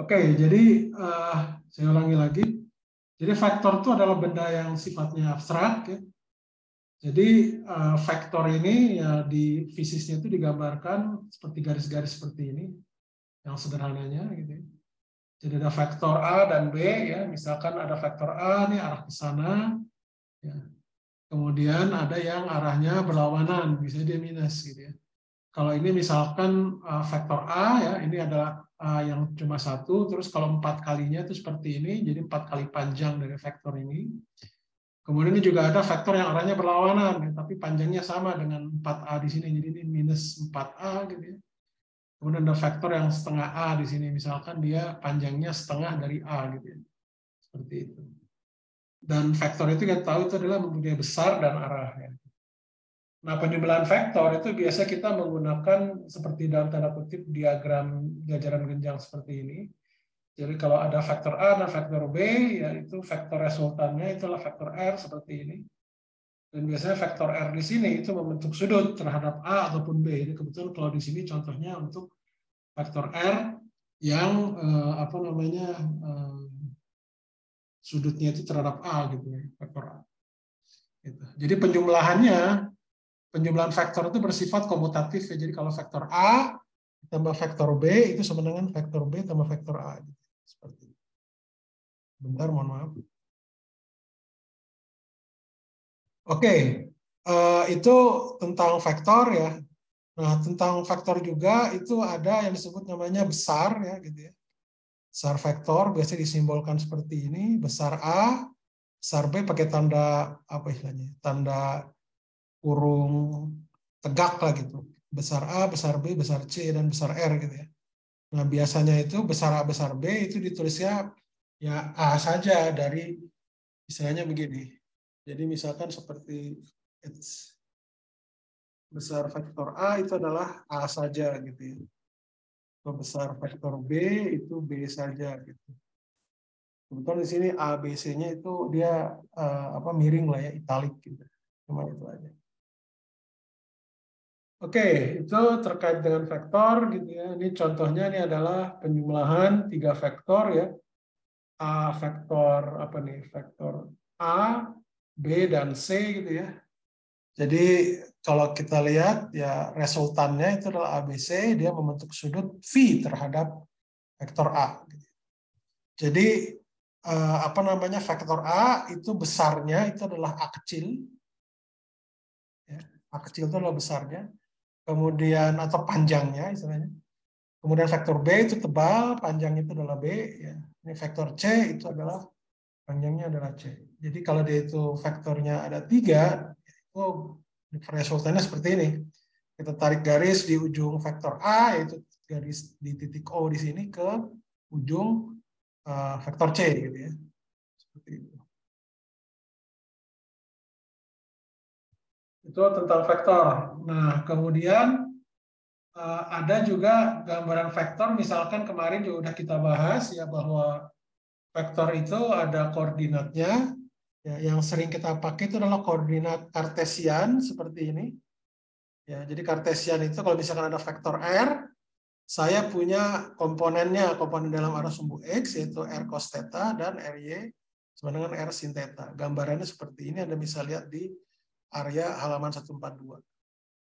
Oke, jadi uh, saya ulangi lagi. Jadi vektor itu adalah benda yang sifatnya abstrak. Ya. Jadi uh, vektor ini ya di fisisnya itu digambarkan seperti garis-garis seperti ini, yang sederhananya gitu. Ya. Jadi ada vektor A dan B ya, misalkan ada vektor A nih arah ke sana, ya. kemudian ada yang arahnya berlawanan, bisa dia minus gitu ya. Kalau ini misalkan uh, vektor A ya, ini adalah uh, yang cuma satu, terus kalau empat kalinya itu seperti ini, jadi empat kali panjang dari vektor ini. Kemudian ini juga ada vektor yang arahnya berlawanan, ya, tapi panjangnya sama dengan 4A di sini, jadi ini minus 4A gitu ya. Kemudian ada vektor yang setengah A di sini, misalkan dia panjangnya setengah dari A gitu ya. Seperti itu. Dan vektor itu kita tahu itu adalah mempunyai besar dan arah. Ya. Nah, penjumlahan vektor itu biasa kita menggunakan seperti dalam tanda kutip diagram jajaran genjang seperti ini. Jadi kalau ada vektor A dan vektor B, yaitu vektor resultannya itulah vektor R seperti ini. Dan biasanya vektor R di sini itu membentuk sudut terhadap A ataupun B. Ini kebetulan kalau di sini contohnya untuk vektor R yang eh, apa namanya eh, sudutnya itu terhadap A gitu ya, vektor A. Gitu. Jadi penjumlahannya penjumlahan vektor itu bersifat komutatif ya. Jadi kalau vektor A tambah vektor B itu sama dengan vektor B tambah vektor A. Seperti itu. Bentar, mohon maaf. Oke, uh, itu tentang vektor ya. Nah, tentang vektor juga itu ada yang disebut namanya besar ya gitu ya. Besar vektor biasa disimbolkan seperti ini, besar A, besar B pakai tanda apa istilahnya? Tanda kurung tegak lah gitu. Besar A, besar B, besar C, dan besar R gitu ya. Nah biasanya itu besar A, besar B itu ditulisnya ya A saja dari istilahnya begini. Jadi misalkan seperti it's besar vektor A itu adalah A saja gitu ya. Besar vektor B itu B saja gitu. Kebetulan di sini A, B, C-nya itu dia uh, apa miring lah ya, italik gitu. Cuma itu aja. Oke, itu terkait dengan vektor gitu ya. Ini contohnya ini adalah penjumlahan tiga vektor ya. A vektor apa nih? Vektor A, B dan C gitu ya. Jadi kalau kita lihat ya resultannya itu adalah ABC, dia membentuk sudut V terhadap vektor A. Jadi eh, apa namanya vektor A itu besarnya itu adalah A kecil. Ya, A kecil itu adalah besarnya kemudian atau panjangnya istilahnya. Kemudian vektor B itu tebal, panjang itu adalah B. Ya. Ini vektor C itu adalah panjangnya adalah C. Jadi kalau dia itu vektornya ada tiga, itu resultannya seperti ini. Kita tarik garis di ujung vektor A, yaitu garis di titik O di sini ke ujung uh, vektor C gitu ya. Seperti itu. Itu tentang vektor. Nah, kemudian eh, ada juga gambaran vektor, misalkan kemarin juga sudah kita bahas ya bahwa vektor itu ada koordinatnya. Ya, yang sering kita pakai itu adalah koordinat kartesian seperti ini. Ya, jadi kartesian itu kalau misalkan ada vektor r, saya punya komponennya, komponen dalam arah sumbu x yaitu r cos theta dan ry sama dengan r sin theta. Gambarannya seperti ini Anda bisa lihat di area halaman 142.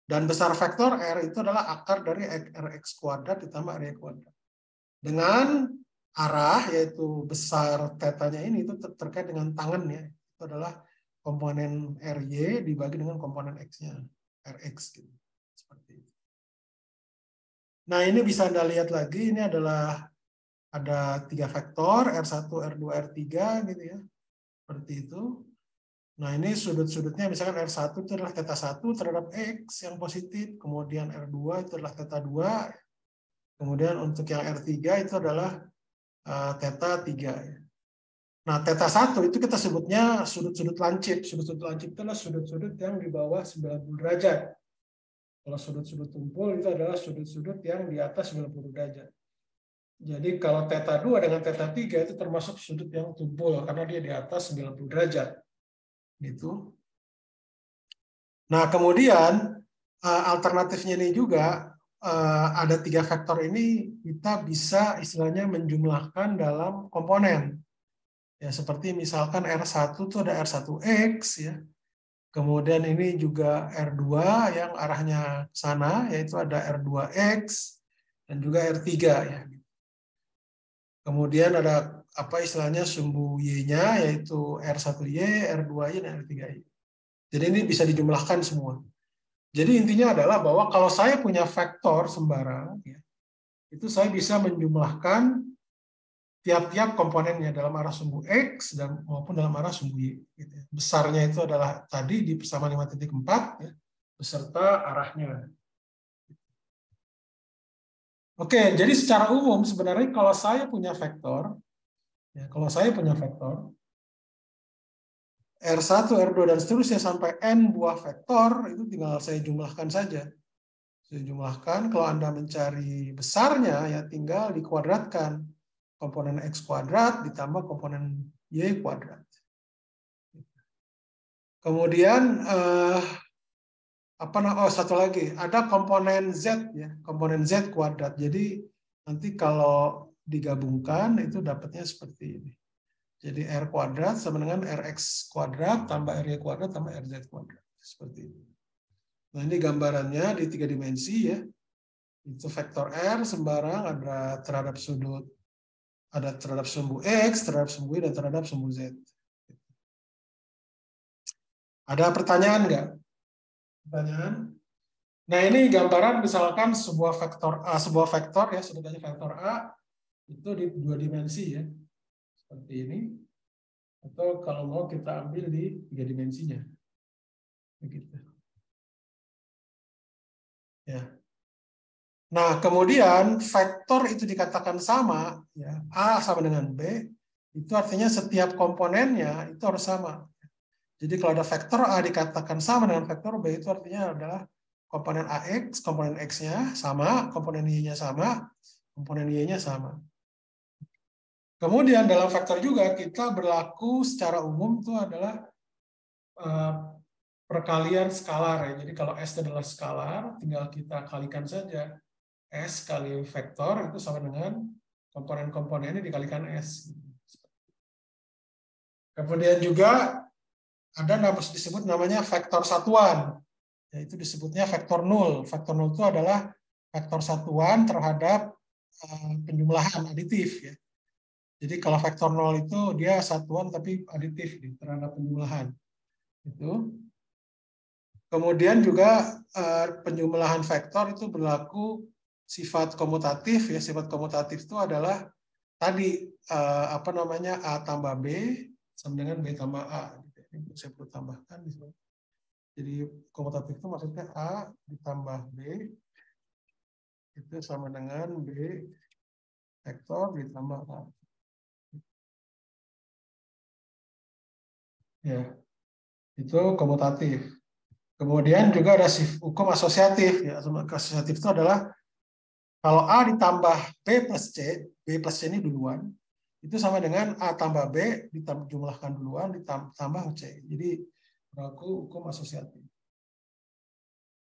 Dan besar vektor R itu adalah akar dari Rx kuadrat ditambah area kuadrat. Dengan arah yaitu besar tetanya ini itu terkait dengan tangannya. Itu adalah komponen RY dibagi dengan komponen X-nya. Rx gitu. Seperti itu. Nah ini bisa Anda lihat lagi, ini adalah ada tiga vektor, R1, R2, R3 gitu ya. Seperti itu. Nah, ini sudut-sudutnya misalkan R1 itu adalah theta 1 terhadap X yang positif, kemudian R2 itu adalah theta 2, kemudian untuk yang R3 itu adalah uh, theta 3. Nah, theta 1 itu kita sebutnya sudut-sudut lancip. Sudut-sudut lancip itu adalah sudut-sudut yang di bawah 90 derajat. Kalau sudut-sudut tumpul itu adalah sudut-sudut yang di atas 90 derajat. Jadi kalau theta 2 dengan theta 3 itu termasuk sudut yang tumpul karena dia di atas 90 derajat gitu. Nah, kemudian eh, alternatifnya ini juga uh, ada tiga vektor ini kita bisa istilahnya menjumlahkan dalam komponen. Ya seperti misalkan R1 itu ada R1X ya. Kemudian ini juga R2 yang arahnya sana yaitu ada R2X dan juga R3 ya. Kemudian ada apa istilahnya sumbu Y-nya yaitu R1Y, R2Y dan R3Y. Jadi ini bisa dijumlahkan semua. Jadi intinya adalah bahwa kalau saya punya vektor sembarang, ya, itu saya bisa menjumlahkan tiap-tiap komponennya dalam arah sumbu X dan maupun dalam arah sumbu Y. Gitu. Ya. Besarnya itu adalah tadi di bersama 5.4 ya, beserta arahnya. Oke, jadi secara umum sebenarnya kalau saya punya vektor, ya, kalau saya punya vektor, R1, R2, dan seterusnya sampai N buah vektor, itu tinggal saya jumlahkan saja. Saya jumlahkan, kalau Anda mencari besarnya, ya tinggal dikuadratkan. Komponen X kuadrat ditambah komponen Y kuadrat. Kemudian, eh, apa oh satu lagi, ada komponen Z, ya komponen Z kuadrat. Jadi nanti kalau digabungkan, itu dapatnya seperti ini. Jadi R kuadrat sama dengan RX kuadrat tambah RY kuadrat tambah RZ kuadrat. Seperti ini. Nah ini gambarannya di tiga dimensi ya. Itu vektor R sembarang ada terhadap sudut ada terhadap sumbu X, terhadap sumbu Y, dan terhadap sumbu Z. Ada pertanyaan nggak? Pertanyaan? Nah ini gambaran misalkan sebuah vektor A, sebuah vektor ya, sebutnya vektor A itu di dua dimensi ya. Seperti ini. Atau kalau mau kita ambil di tiga dimensinya. Begitu. Ya. Nah kemudian vektor itu dikatakan sama ya. A sama dengan b itu artinya setiap komponennya itu harus sama. Jadi kalau ada vektor a dikatakan sama dengan vektor b itu artinya adalah komponen ax komponen x-nya sama komponen y-nya sama komponen y-nya sama Kemudian dalam faktor juga kita berlaku secara umum itu adalah uh, perkalian skalar ya. Jadi kalau S adalah skalar, tinggal kita kalikan saja S kali vektor itu sama dengan komponen-komponennya dikalikan S. Kemudian juga ada disebut namanya vektor satuan. Yaitu disebutnya vektor nol. Vektor nol itu adalah vektor satuan terhadap uh, penjumlahan aditif ya. Jadi kalau vektor 0 itu dia satuan tapi aditif terhadap penjumlahan. Itu. Kemudian juga eh, penjumlahan vektor itu berlaku sifat komutatif ya. Sifat komutatif itu adalah tadi eh, apa namanya A tambah B sama dengan B tambah A. Ini saya perlu tambahkan. Jadi komutatif itu maksudnya A ditambah B itu sama dengan B vektor ditambah A. Ya, itu komutatif. Kemudian juga ada hukum asosiatif. Ya, asosiatif itu adalah kalau A ditambah B plus C, B plus C ini duluan, itu sama dengan A tambah B dijumlahkan duluan ditambah C. Jadi berlaku hukum asosiatif.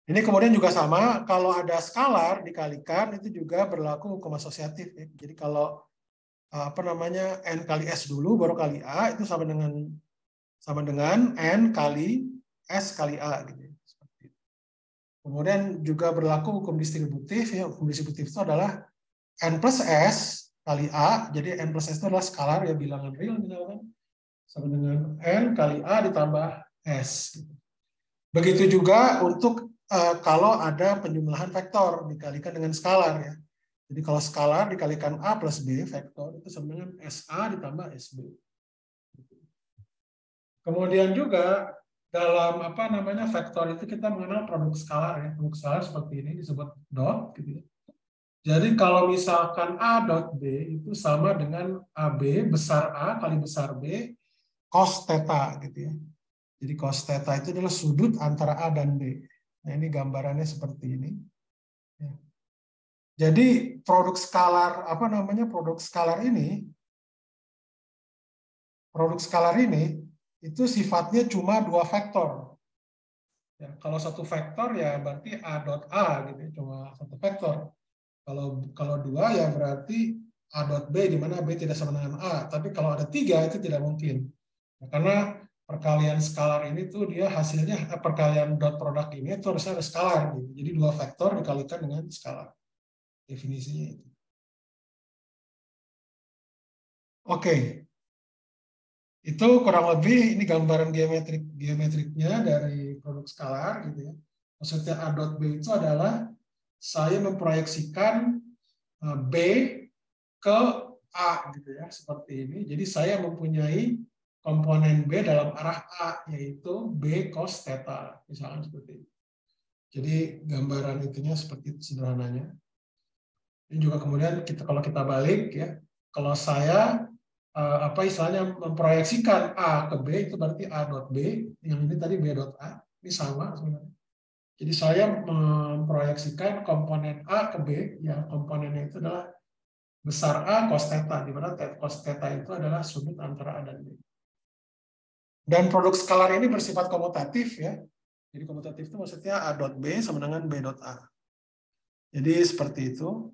Ini kemudian juga sama, kalau ada skalar dikalikan itu juga berlaku hukum asosiatif. Jadi kalau apa namanya n kali s dulu baru kali a itu sama dengan sama dengan N kali S kali A. Gitu. Ya, Kemudian juga berlaku hukum distributif. Ya. Hukum distributif itu adalah N plus S kali A. Jadi N plus S itu adalah skalar ya bilangan real misalkan. Sama dengan N kali A ditambah S. Gitu. Begitu juga untuk uh, kalau ada penjumlahan vektor dikalikan dengan skalar ya. Jadi kalau skalar dikalikan A plus B vektor itu sama dengan SA ditambah SB. Kemudian juga dalam apa namanya vektor itu kita mengenal produk skalar ya. Produk skalar seperti ini disebut dot gitu ya. Jadi kalau misalkan A dot B itu sama dengan AB besar A kali besar B cos theta gitu ya. Jadi cos theta itu adalah sudut antara A dan B. Nah ini gambarannya seperti ini. Ya. Jadi produk skalar apa namanya produk skalar ini produk skalar ini itu sifatnya cuma dua vektor. Ya, kalau satu vektor ya berarti a dot a gitu, cuma satu vektor. Kalau kalau dua ya berarti a dot b di mana b tidak sama dengan a. Tapi kalau ada tiga itu tidak mungkin, ya, karena perkalian skalar ini tuh dia hasilnya eh, perkalian dot produk ini itu harusnya ada skalar gitu. Jadi dua vektor dikalikan dengan skalar. Definisinya itu. Oke, itu kurang lebih ini gambaran geometrik geometriknya dari produk skalar gitu ya. Maksudnya A dot B itu adalah saya memproyeksikan eh, B ke A gitu ya, seperti ini. Jadi saya mempunyai komponen B dalam arah A yaitu B cos theta, misalnya seperti itu. Jadi gambaran itunya seperti itu sederhananya. Ini juga kemudian kita kalau kita balik ya, kalau saya apa istilahnya memproyeksikan A ke B itu berarti A dot B, yang ini tadi B dot A, ini sama sebenarnya. Jadi saya memproyeksikan komponen A ke B, ya komponennya itu adalah besar A cos theta, di mana cos theta itu adalah sudut antara A dan B. Dan produk skalar ini bersifat komutatif ya. Jadi komutatif itu maksudnya A dot B sama dengan B dot A. Jadi seperti itu.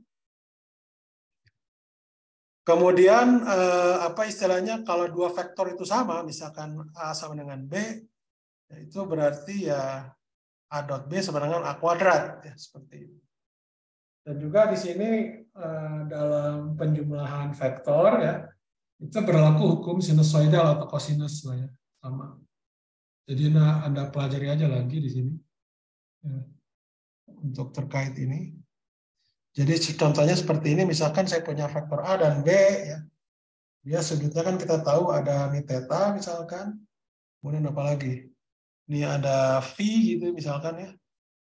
Kemudian eh, apa istilahnya kalau dua vektor itu sama, misalkan A sama dengan B, ya itu berarti ya A dot B sama dengan A kuadrat, ya seperti itu. Dan juga di sini eh, dalam penjumlahan vektor ya, itu berlaku hukum sinusoidal atau kosinus lah ya, sama. Jadi nah, Anda pelajari aja lagi di sini ya, untuk terkait ini. Jadi contohnya seperti ini, misalkan saya punya vektor A dan B, ya. dia sudutnya kan kita tahu ada ini theta misalkan, kemudian apa lagi? Ini ada V gitu misalkan ya.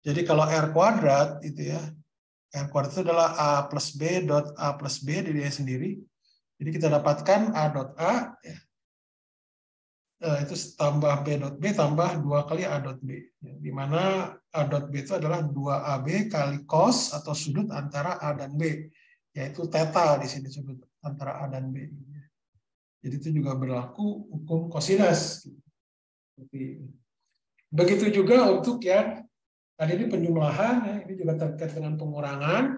Jadi kalau R kuadrat itu ya, R kuadrat itu adalah A plus B dot A plus B di dia sendiri. Jadi kita dapatkan A dot A, ya, itu tambah B dot B tambah dua kali A dot B. Ya, di mana A dot B itu adalah 2AB kali cos atau sudut antara A dan B. Yaitu theta di sini sudut antara A dan B. Jadi itu juga berlaku hukum kosinus. Begitu juga untuk yang tadi ini penjumlahan, ya, ini juga terkait dengan pengurangan,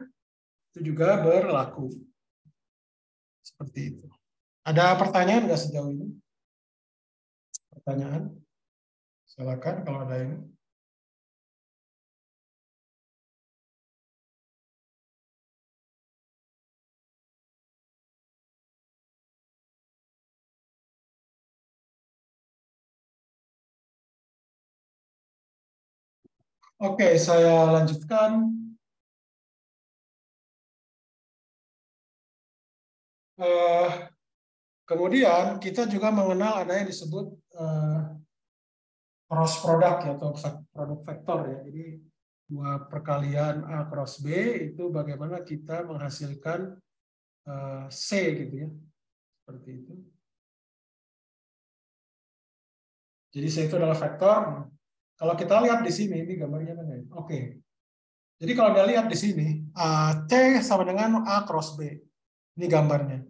itu juga berlaku. Seperti itu. Ada pertanyaan nggak sejauh ini? Pertanyaan? Silakan kalau ada ini. Oke, saya lanjutkan. Uh, kemudian kita juga mengenal ada yang disebut uh, cross product ya atau produk vektor ya. Jadi dua perkalian A cross B itu bagaimana kita menghasilkan uh, C gitu ya. Seperti itu. Jadi C itu adalah vektor. Kalau kita lihat di sini, ini gambarnya kan ya. Oke. Jadi kalau kita lihat di sini, C sama dengan A cross B. Ini gambarnya.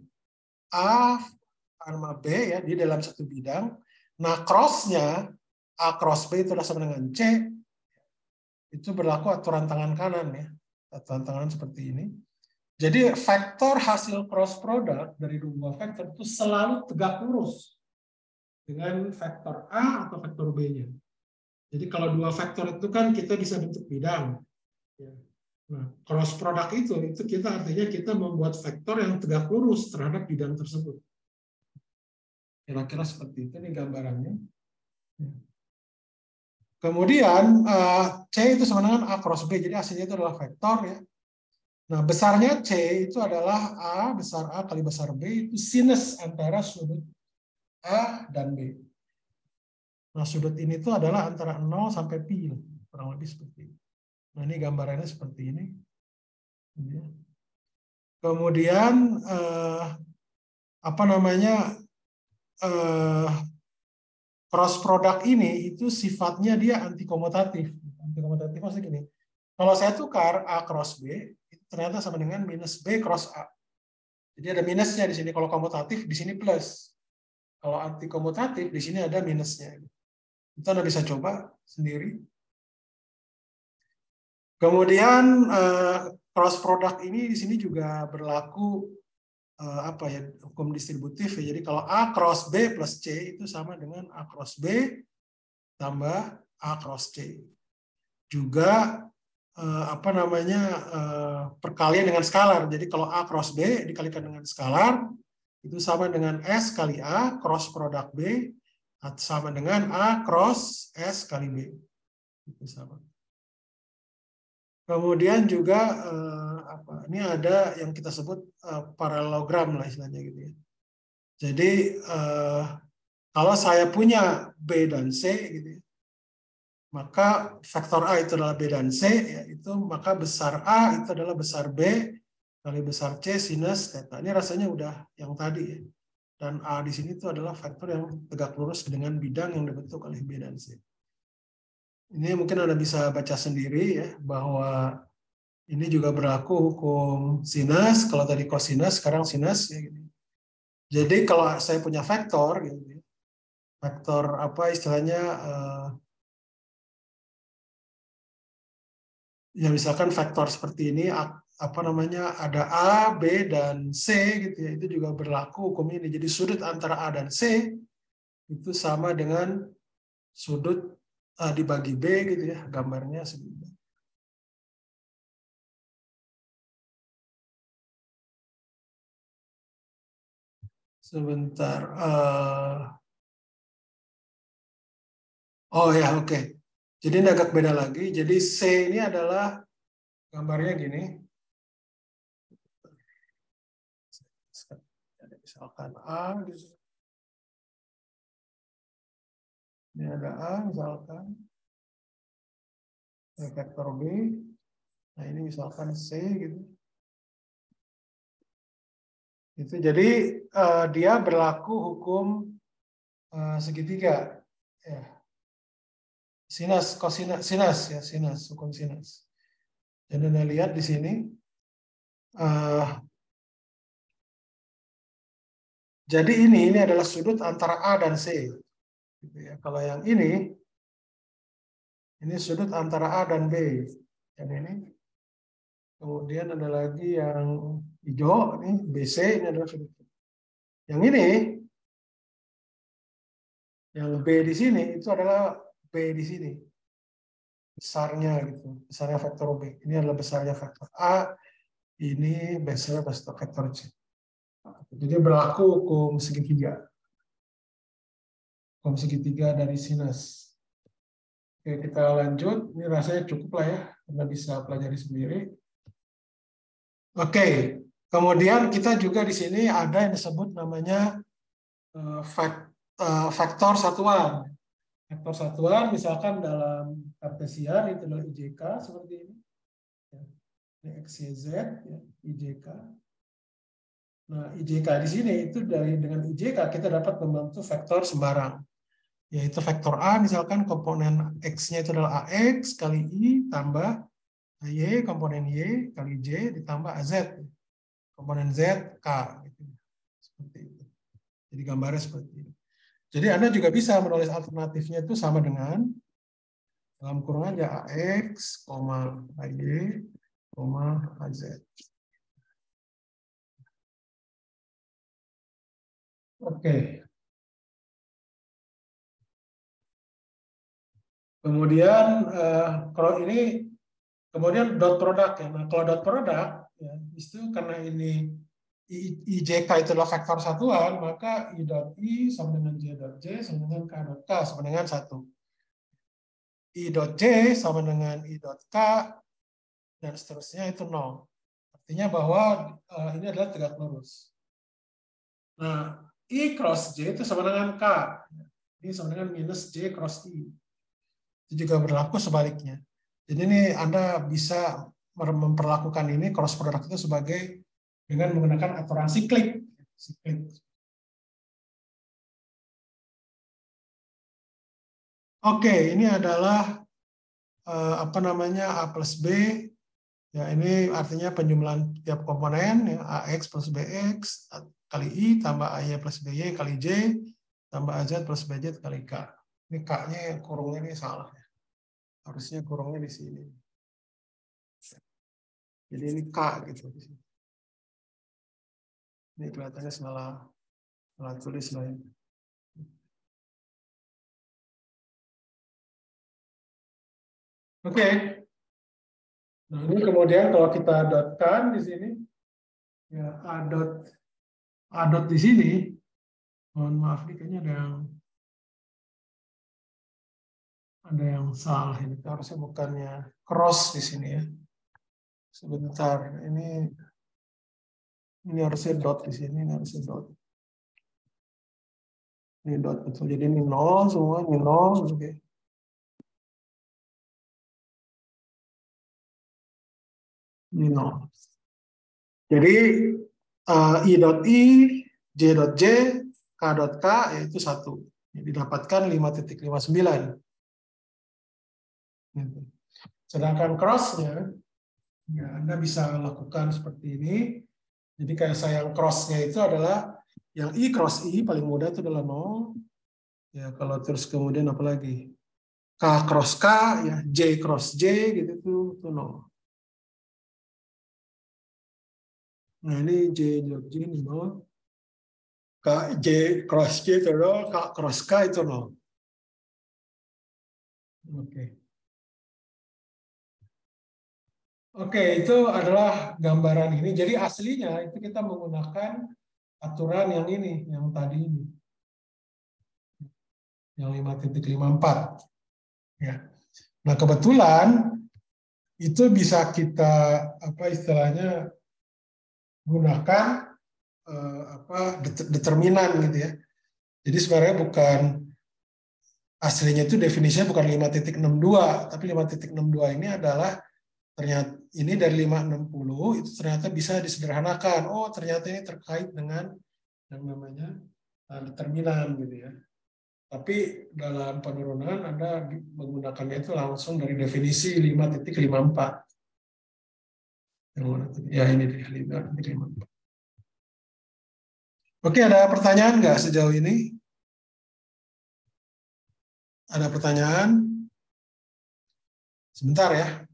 A sama B ya di dalam satu bidang Nah, cross-nya A cross B itu sama dengan C. Itu berlaku aturan tangan kanan ya. Aturan tangan seperti ini. Jadi vektor hasil cross product dari dua vektor itu selalu tegak lurus dengan vektor A atau vektor B-nya. Jadi kalau dua vektor itu kan kita bisa bentuk bidang. Ya. Nah, cross product itu itu kita artinya kita membuat vektor yang tegak lurus terhadap bidang tersebut. Kira-kira seperti itu nih gambarannya. Ya. Kemudian eh, C itu sama dengan A cross B, jadi hasilnya itu adalah vektor ya. Nah besarnya C itu adalah A besar A kali besar B itu sinus antara sudut A dan B. Nah sudut ini itu adalah antara 0 sampai pi, kurang lebih seperti ini. Nah ini gambarannya seperti ini. Ya. Kemudian eh, apa namanya eh, cross product ini itu sifatnya dia anti komutatif. Anti komutatif maksudnya gini. Kalau saya tukar A cross B, itu ternyata sama dengan minus B cross A. Jadi ada minusnya di sini. Kalau komutatif, di sini plus. Kalau anti komutatif, di sini ada minusnya. Itu Anda bisa coba sendiri. Kemudian cross product ini di sini juga berlaku apa ya hukum distributif ya. Jadi kalau A cross B plus C itu sama dengan A cross B tambah A cross C. Juga apa namanya perkalian dengan skalar. Jadi kalau A cross B dikalikan dengan skalar itu sama dengan S kali A cross product B sama dengan A cross S kali B. Itu sama. Kemudian juga eh, apa? Ini ada yang kita sebut eh, parallelogram lah istilahnya gitu ya. Jadi eh, kalau saya punya B dan C gitu ya, maka faktor A itu adalah B dan C, ya, itu maka besar A itu adalah besar B kali besar C sinus theta. Ini rasanya udah yang tadi ya. Dan A di sini itu adalah faktor yang tegak lurus dengan bidang yang dibentuk oleh B dan C. Ini mungkin Anda bisa baca sendiri ya bahwa ini juga berlaku hukum sinus. Kalau tadi kosinus, sekarang sinus ya gitu. Jadi kalau saya punya vektor gitu, vektor apa istilahnya uh, ya misalkan vektor seperti ini apa namanya ada A, B dan C gitu ya itu juga berlaku hukum ini. Jadi sudut antara A dan C itu sama dengan sudut uh, dibagi B gitu ya gambarnya sebentar. Sebentar. Uh... Oh ya oke. Okay. Jadi ini agak beda lagi. Jadi C ini adalah gambarnya gini. Misalkan A gitu. Ini ada A misalkan. Ini vektor B. Nah ini misalkan C gitu. Itu jadi uh, dia berlaku hukum uh, segitiga. Ya. Sinus, kosinus, sinus ya, sinus, hukum sinus. Jadi Anda lihat di sini. Uh, jadi ini ini adalah sudut antara A dan C. Gitu ya. Kalau yang ini, ini sudut antara A dan B. Yang ini. Kemudian ada lagi yang hijau, ini BC, ini adalah sudut. Yang ini, yang B di sini, itu adalah B di sini. Besarnya gitu, besarnya vektor B. Ini adalah besarnya vektor A, ini besarnya vektor C. Jadi berlaku hukum segitiga kom segitiga dari sinus. Oke, kita lanjut. Ini rasanya cukup lah ya, Anda bisa pelajari sendiri. Oke, kemudian kita juga di sini ada yang disebut namanya uh, faktor satuan. Faktor satuan misalkan dalam kartesian itu adalah IJK seperti ini. Ya, XYZ, ya, IJK. Nah, IJK di sini itu dari dengan IJK kita dapat membentuk vektor sembarang yaitu vektor A misalkan komponen X-nya itu adalah AX kali I tambah Y komponen Y kali J ditambah AZ komponen Z K gitu. seperti itu. Jadi gambarnya seperti ini. Jadi Anda juga bisa menulis alternatifnya itu sama dengan dalam kurungan ya AX, AY, AZ. Oke, Kemudian uh, kalau ini kemudian dot product ya. Nah, kalau dot product ya itu karena ini IJK itu adalah vektor satuan, maka I dot I sama dengan J dot J sama dengan K dot K sama dengan satu. I dot J sama dengan I dot K dan seterusnya itu nol. Artinya bahwa uh, ini adalah tegak lurus. Nah, I cross J itu sama dengan K. Ini sama dengan minus J cross I. Itu juga berlaku sebaliknya. Jadi ini Anda bisa memperlakukan ini cross product itu sebagai dengan menggunakan aturan siklik. siklik. Oke, ini adalah eh, apa namanya A plus B. Ya, ini artinya penjumlahan tiap komponen ya, AX plus BX kali I tambah AY plus BY kali J tambah AZ plus BJ kali K. Ini K-nya kurungnya ini salah ya. Harusnya kurungnya di sini. Jadi ini K gitu. Ini kelihatannya salah, salah tulis lain. Oke. Okay. Nah, ini kemudian kalau kita dotkan di sini, ya A dot, A dot di sini, mohon maaf ini kayaknya ada yang ada yang salah ini harusnya bukannya cross di sini ya. Sebentar ini ini harusnya dot di sini ini harusnya dot. Ini dot betul. Jadi ini nol semua ini nol oke. Okay. ini nol. Jadi uh, i dot i j dot j k dot k yaitu satu. Didapatkan 5.59 Gitu. Sedangkan crossnya, ya Anda bisa lakukan seperti ini. Jadi kayak saya yang crossnya itu adalah yang i cross i paling mudah itu adalah 0. Ya kalau terus kemudian apa lagi? K cross K, ya J cross J gitu itu, itu 0. Nah ini J dot J ini 0. K J cross J itu 0, K cross K itu 0. Oke. Okay. Oke, itu adalah gambaran ini. Jadi aslinya itu kita menggunakan aturan yang ini, yang tadi ini. Yang 5.54. Ya. Nah, kebetulan itu bisa kita apa istilahnya gunakan eh, apa determinan gitu ya. Jadi sebenarnya bukan aslinya itu definisinya bukan 5.62, tapi 5.62 ini adalah ternyata ini dari 560 itu ternyata bisa disederhanakan. Oh, ternyata ini terkait dengan yang namanya uh, determinan gitu ya. Tapi dalam penurunan Anda menggunakannya itu langsung dari definisi 5.54. Yang mana Ya ini dia 5.54. Oke, ada pertanyaan nggak sejauh ini? Ada pertanyaan? Sebentar ya.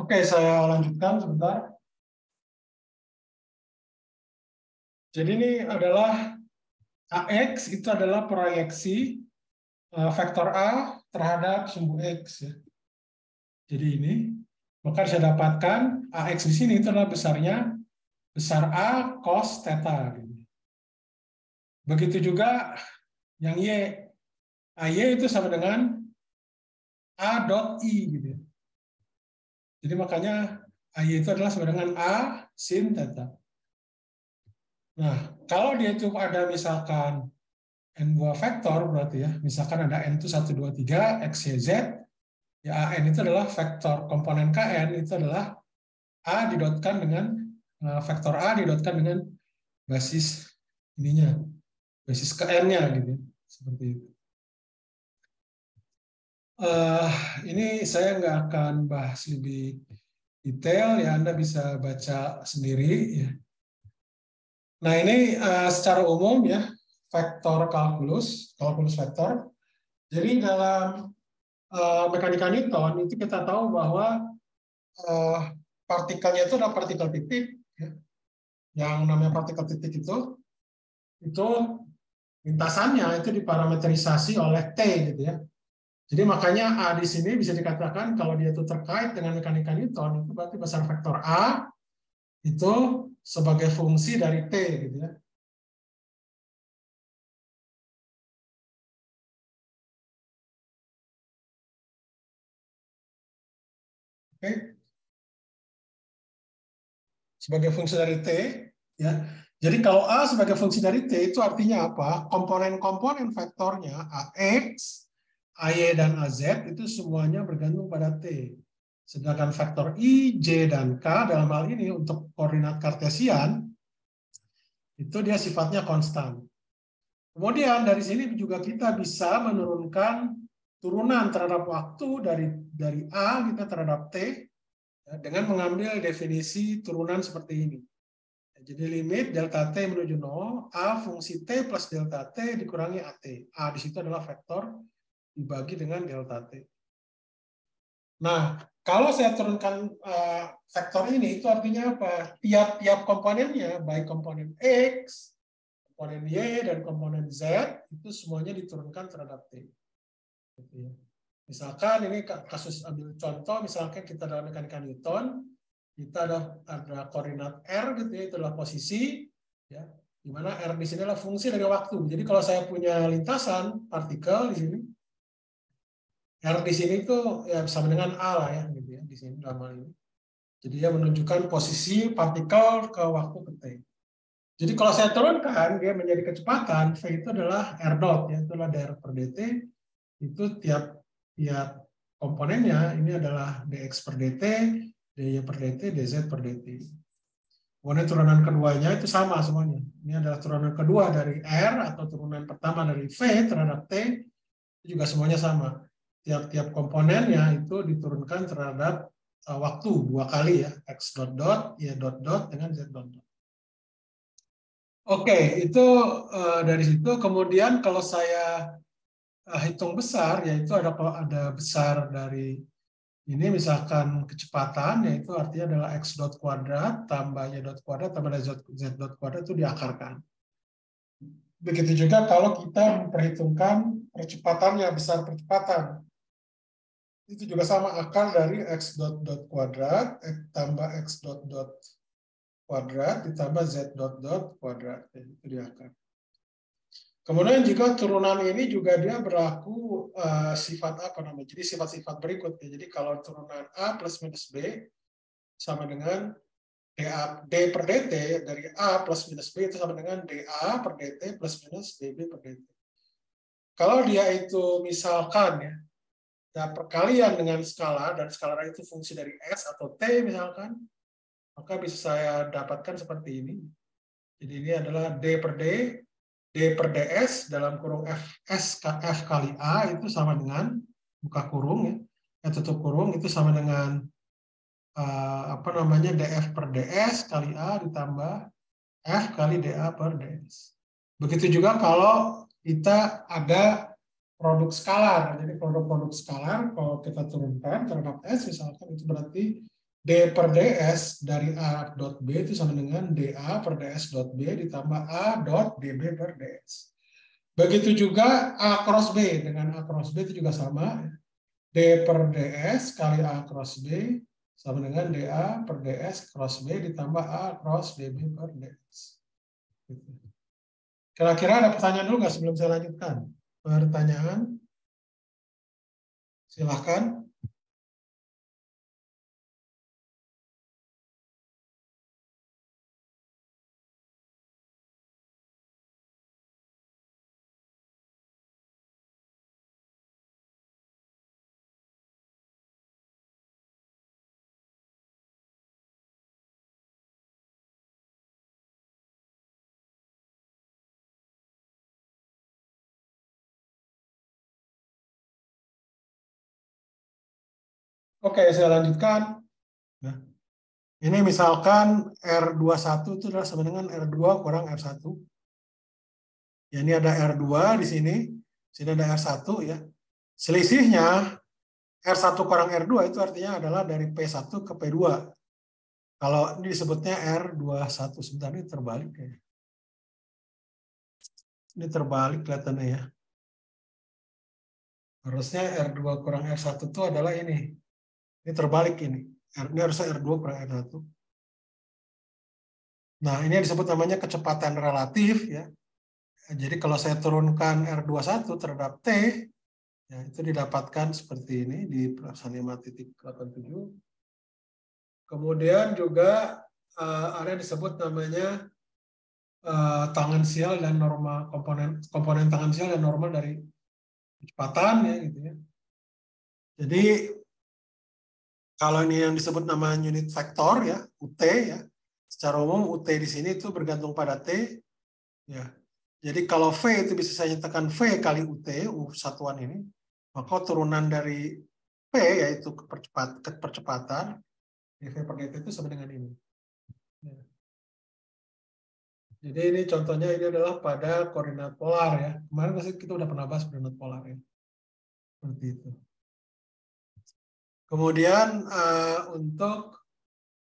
Oke, saya lanjutkan sebentar. Jadi ini adalah AX itu adalah proyeksi eh, vektor A terhadap sumbu X. Ya. Jadi ini, maka saya dapatkan AX di sini itu adalah besarnya besar A cos theta. Gitu. Begitu juga yang Y. AY itu sama dengan A dot I. Gitu. Jadi makanya AY itu adalah sama dengan A sin theta. Nah, kalau dia itu ada misalkan n buah vektor berarti ya, misalkan ada n itu 1, 2, 3, x, y, z, ya n itu adalah vektor komponen kn itu adalah a didotkan dengan eh, vektor a didotkan dengan basis ininya, basis kn-nya gitu, seperti itu. Uh, ini saya nggak akan bahas lebih detail ya Anda bisa baca sendiri ya Nah ini uh, secara umum ya vektor kalkulus, kalkulus vektor. Jadi dalam uh, mekanika Newton itu kita tahu bahwa uh, partikelnya itu adalah partikel titik. Ya. Yang namanya partikel titik itu itu lintasannya itu diparametrisasi oleh T gitu ya. Jadi makanya A di sini bisa dikatakan kalau dia itu terkait dengan mekanika Newton itu berarti besar vektor A itu sebagai fungsi dari T gitu ya. Oke. Sebagai fungsi dari T ya. Jadi kalau A sebagai fungsi dari T itu artinya apa? Komponen-komponen vektornya AX, AY dan AZ itu semuanya bergantung pada T. Sedangkan faktor I, J, dan K dalam hal ini untuk koordinat kartesian, itu dia sifatnya konstan. Kemudian dari sini juga kita bisa menurunkan turunan terhadap waktu dari dari A kita terhadap T ya, dengan mengambil definisi turunan seperti ini. Jadi limit delta T menuju 0, A fungsi T plus delta T dikurangi AT. A di situ adalah vektor dibagi dengan delta T. Nah, kalau saya turunkan uh, vektor ini, itu artinya apa? Tiap-tiap komponennya, baik komponen X, komponen Y, dan komponen Z, itu semuanya diturunkan terhadap T. Gitu ya. Misalkan ini kasus ambil contoh, misalkan kita dalam mekanika Newton, kita ada ada koordinat R gitu ya, itu adalah posisi, ya, di mana R di sini adalah fungsi dari waktu. Jadi kalau saya punya lintasan partikel di sini, R di sini itu ya sama dengan A lah ya gitu ya di sini dalam hal ini. Jadi dia menunjukkan posisi partikel ke waktu ke T. Jadi kalau saya turunkan dia menjadi kecepatan V itu adalah R dot ya itu adalah dr per dt itu tiap tiap komponennya ini adalah dx per dt, dy per dt, dz per dt. Kemudian turunan keduanya itu sama semuanya. Ini adalah turunan kedua dari R atau turunan pertama dari V terhadap T itu juga semuanya sama tiap-tiap komponennya itu diturunkan terhadap uh, waktu dua kali ya x dot dot y dot dot dengan z dot dot. Oke, itu uh, dari situ. Kemudian kalau saya uh, hitung besar, yaitu ada ada besar dari ini misalkan kecepatan, yaitu artinya adalah x dot kuadrat tambah y dot kuadrat tambah z dot kuadrat itu diakarkan. Begitu juga kalau kita memperhitungkan percepatannya, besar percepatan itu juga sama akar dari x dot dot kuadrat x tambah x dot dot kuadrat ditambah z dot dot kuadrat itu akar. Kemudian jika turunan ini juga dia berlaku uh, sifat apa namanya? Jadi sifat-sifat berikut ya. Jadi kalau turunan a plus minus b sama dengan dA, d per dt dari a plus minus b itu sama dengan dA per dt plus minus db per dt. Kalau dia itu misalkan ya ya perkalian dengan skala dan skala itu fungsi dari S atau T misalkan, maka bisa saya dapatkan seperti ini. Jadi ini adalah D per D, D per DS dalam kurung F, S F kali A itu sama dengan buka kurung ya, ya tutup kurung itu sama dengan uh, apa namanya DF per DS kali A ditambah F kali DA per DS. Begitu juga kalau kita ada produk skalar. Jadi produk-produk skalar kalau kita turunkan terhadap S misalkan itu berarti D per DS dari A dot B itu sama dengan DA per DS dot B ditambah A dot DB per DS. Begitu juga A cross B dengan A cross B itu juga sama. D per DS kali A cross B sama dengan DA per DS cross B ditambah A cross DB per DS. Kira-kira ada pertanyaan dulu nggak sebelum saya lanjutkan? Pertanyaan? Silahkan. Oke, saya lanjutkan. Nah, ini misalkan R21 itu adalah sama dengan R2 kurang R1. Ya, ini ada R2 di sini, sini ada R1 ya. Selisihnya R1 kurang R2 itu artinya adalah dari P1 ke P2. Kalau ini disebutnya R21, sebentar ini terbalik ya. Ini terbalik kelihatannya ya. Harusnya R2 kurang R1 itu adalah ini. Ini terbalik ini. Ini harusnya R2 per R1. Nah, ini yang disebut namanya kecepatan relatif ya. Jadi kalau saya turunkan R21 terhadap T, ya, itu didapatkan seperti ini di titik 87. Kemudian juga uh, ada yang disebut namanya uh, tangensial dan normal komponen komponen tangensial dan normal dari kecepatan ya gitu ya. Jadi kalau ini yang disebut nama unit vektor ya, UT ya. Secara umum UT di sini itu bergantung pada T. Ya. Jadi kalau V itu bisa saya nyatakan V kali UT, U satuan ini, maka turunan dari P yaitu kepercepat, kepercepatan, V per dt itu sama dengan ini. Ya. Jadi ini contohnya ini adalah pada koordinat polar ya. Kemarin kita udah pernah bahas koordinat polar ya. Seperti itu. Kemudian uh, untuk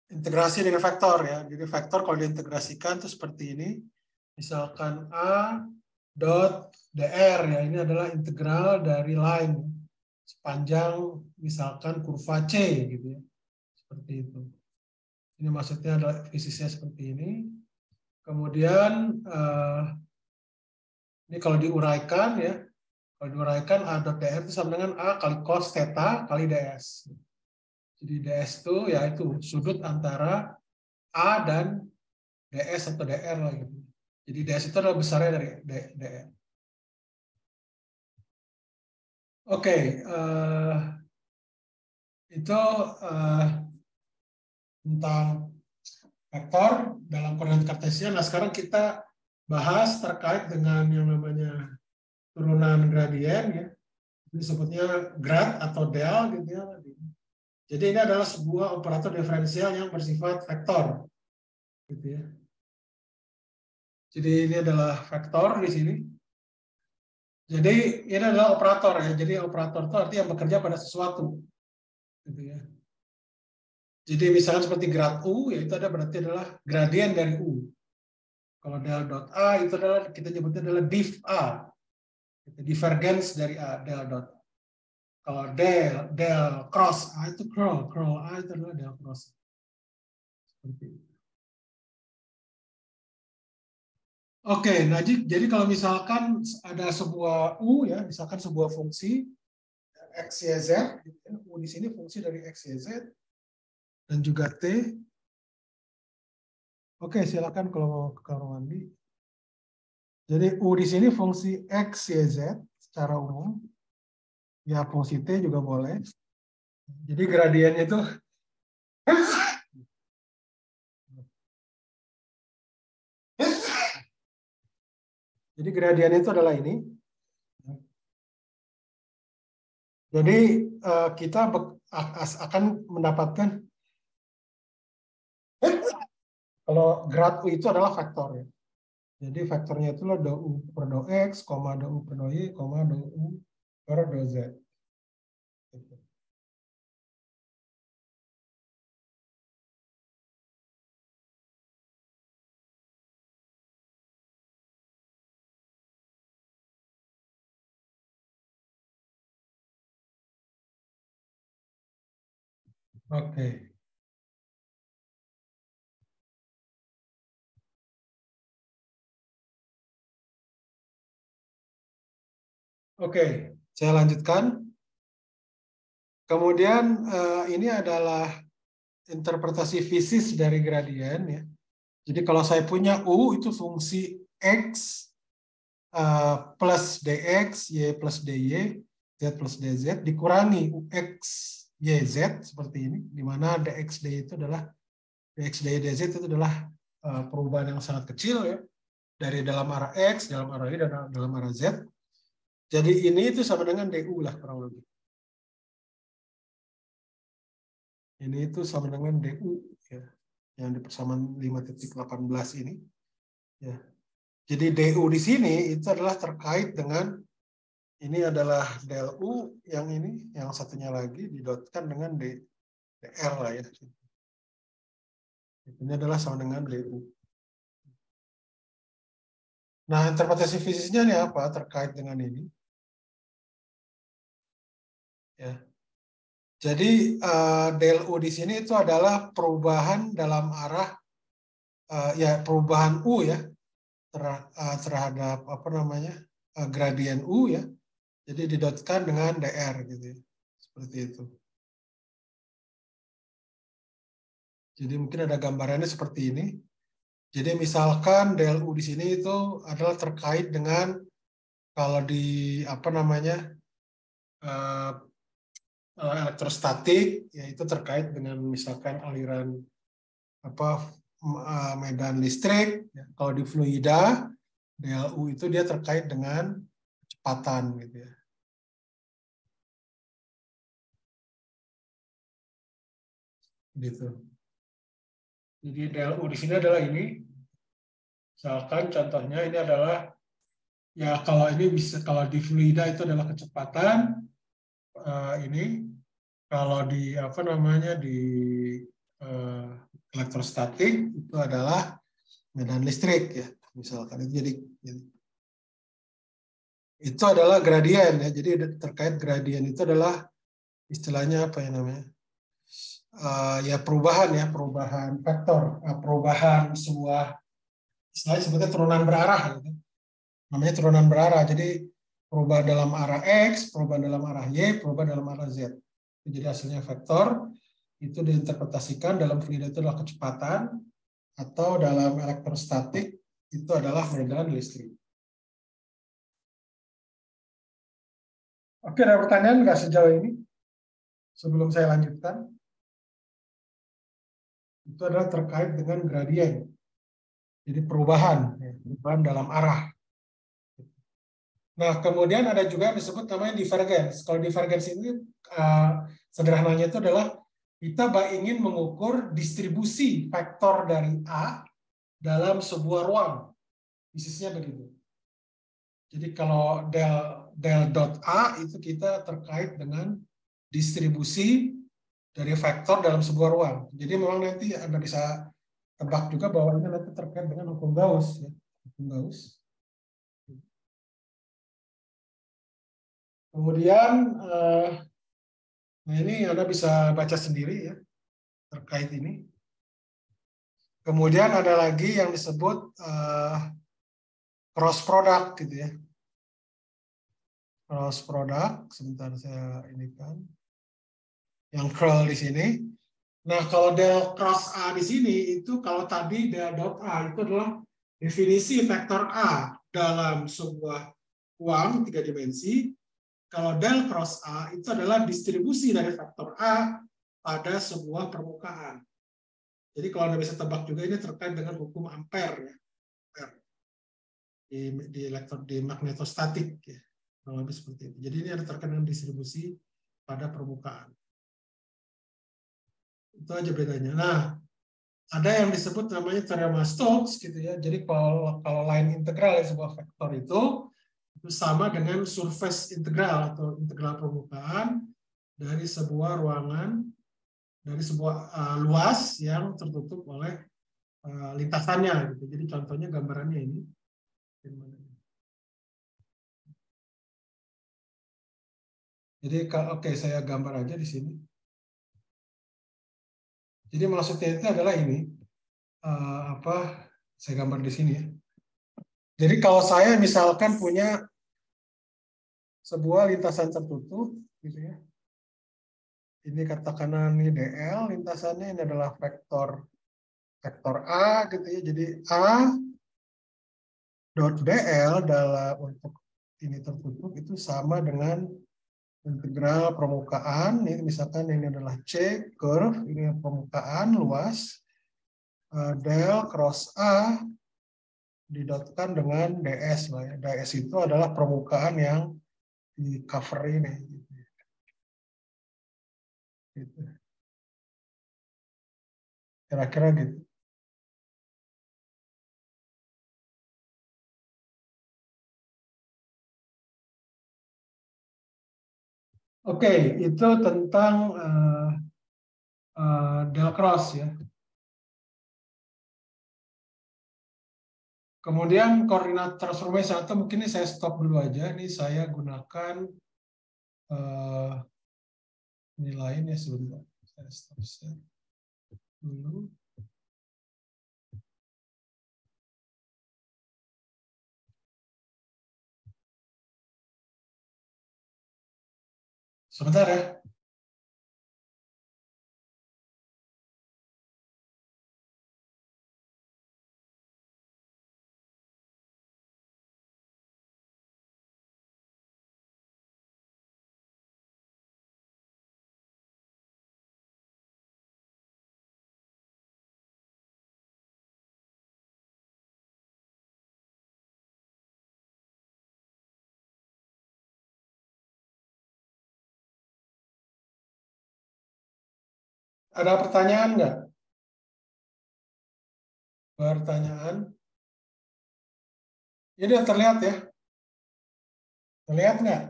integrasi dengan vektor ya. Jadi vektor kalau diintegrasikan itu seperti ini. Misalkan A dot dr ya ini adalah integral dari line sepanjang misalkan kurva C gitu ya. Seperti itu. Ini maksudnya adalah fisiknya seperti ini. Kemudian uh, ini kalau diuraikan ya kalau diuraikan A dot dr itu sama dengan A kali cos theta kali ds. Jadi ds itu yaitu sudut antara A dan ds atau dr lah gitu. Jadi ds itu adalah besarnya dari dr. Oke, okay, eh, itu uh, tentang vektor dalam koordinat kartesian. Nah sekarang kita bahas terkait dengan yang namanya turunan gradien ya. Disebutnya grad atau del gitu ya. Jadi ini adalah sebuah operator diferensial yang bersifat vektor. Gitu ya. Jadi ini adalah vektor di sini. Jadi ini adalah operator ya. Jadi operator itu artinya yang bekerja pada sesuatu. Gitu ya. Jadi misalnya seperti grad U, yaitu ada berarti adalah gradien dari U. Kalau del dot A itu adalah kita nyebutnya adalah div A. Divergence dari A, del dot. Kalau del, del cross A itu curl, curl A itu adalah del cross. Seperti itu. Oke, nah jadi kalau misalkan ada sebuah U ya, misalkan sebuah fungsi x, y, z, gitu ya, U di sini fungsi dari x, y, z, dan juga T. Oke, silakan kalau mau ke kamar mandi. Jadi U di sini fungsi X, Y, Z secara umum. Ya fungsi T juga boleh. Jadi gradiennya itu Jadi gradiennya itu adalah ini. Jadi eh, kita akan mendapatkan kalau grad U itu adalah vektor ya. Jadi vektornya itulah dou per dou x, koma dou per dou y, koma dou u per dou z. Gitu. Oke. Okay. Oke, saya lanjutkan. Kemudian eh, ini adalah interpretasi fisis dari gradien ya. Jadi kalau saya punya u itu fungsi x uh, plus dx, y plus dy, z plus dz dikurangi ux, y, z seperti ini, di mana dx, dy itu adalah dx, dy, dz itu adalah uh, perubahan yang sangat kecil ya dari dalam arah x, dalam arah y, dan dalam arah z. Jadi ini itu sama dengan du lah kurang lebih. Ini itu sama dengan du ya yang di persamaan 5.18 ini. Ya. Jadi DU di sini itu adalah terkait dengan ini adalah del U yang ini, yang satunya lagi didotkan dengan D, DR lah ya. Ini adalah sama dengan DU. Nah, interpretasi fisiknya ini apa terkait dengan ini? Ya. Jadi uh, del U di sini itu adalah perubahan dalam arah uh, ya perubahan U ya ter, uh, terhadap apa namanya uh, gradien U ya. Jadi didotkan dengan dr gitu ya. Seperti itu. Jadi mungkin ada gambarannya seperti ini. Jadi misalkan del U di sini itu adalah terkait dengan kalau di apa namanya Eh, elektrostatik yaitu terkait dengan misalkan aliran apa eh, medan listrik ya. kalau di fluida DLU itu dia terkait dengan kecepatan gitu ya. Gitu. Jadi DLU di sini adalah ini. Misalkan contohnya ini adalah ya kalau ini bisa kalau di fluida itu adalah kecepatan uh, ini kalau di apa namanya di uh, elektrostatik itu adalah medan listrik ya misalkan. Itu jadi, jadi itu adalah gradien ya. Jadi terkait gradien itu adalah istilahnya apa ya namanya? Uh, ya perubahan ya perubahan vektor uh, perubahan sebuah istilahnya sebutnya turunan berarah gitu. namanya turunan berarah. Jadi perubahan dalam arah X perubahan dalam arah Y perubahan dalam arah Z jadi hasilnya vektor itu diinterpretasikan dalam fluida itu adalah kecepatan atau dalam elektrostatik itu adalah medan listrik. Oke, ada pertanyaan nggak sejauh ini? Sebelum saya lanjutkan. Itu adalah terkait dengan gradien. Jadi perubahan, ya, perubahan dalam arah. Nah, kemudian ada juga disebut namanya divergens. Kalau divergens ini uh, sederhananya itu adalah kita ingin mengukur distribusi vektor dari A dalam sebuah ruang. Bisnisnya begitu. Jadi kalau del del dot A itu kita terkait dengan distribusi dari vektor dalam sebuah ruang. Jadi memang nanti Anda bisa tebak juga bahwa ini nanti terkait dengan hukum Gauss ya. Hukum Gauss. Kemudian, eh, nah ini Anda bisa baca sendiri ya terkait ini. Kemudian ada lagi yang disebut eh, cross product gitu ya. Cross product, sebentar saya ini kan. Yang curl di sini. Nah, kalau del cross A di sini itu kalau tadi del dot A itu adalah definisi vektor A dalam sebuah uang tiga dimensi kalau del cross A itu adalah distribusi dari faktor A pada sebuah permukaan. Jadi kalau Anda bisa tebak juga ini terkait dengan hukum ampere ya. Di, di elektro di magnetostatik ya. Kurang lebih seperti itu. Jadi ini ada terkait dengan distribusi pada permukaan. Itu aja bedanya. Nah, ada yang disebut namanya teorema Stokes gitu ya. Jadi kalau kalau line integral ya sebuah vektor itu sama dengan surface integral atau integral permukaan dari sebuah ruangan dari sebuah uh, luas yang tertutup oleh uh, lintasannya gitu. Jadi contohnya gambarannya ini. Jadi oke okay, saya gambar aja di sini. Jadi maksudnya itu adalah ini uh, apa saya gambar di sini ya. Jadi kalau saya misalkan punya sebuah lintasan tertutup gitu ya. Ini katakanlah ini DL, lintasannya ini adalah vektor vektor A gitu ya. Jadi A dot DL dalam untuk ini tertutup itu sama dengan integral permukaan ini misalkan ini adalah C curve ini permukaan luas uh, del cross A didotkan dengan DS lah ya. DS itu adalah permukaan yang di cover ini gitu. gitu. Kira-kira gitu. Oke, itu tentang uh, uh, del cross ya. Kemudian koordinat transformasi atau mungkin ini saya stop dulu aja. Ini saya gunakan uh, ini lain ya sebentar. Saya stop share dulu. Sebentar ya. Ada pertanyaan nggak? Pertanyaan? Ini udah terlihat ya? Terlihat nggak?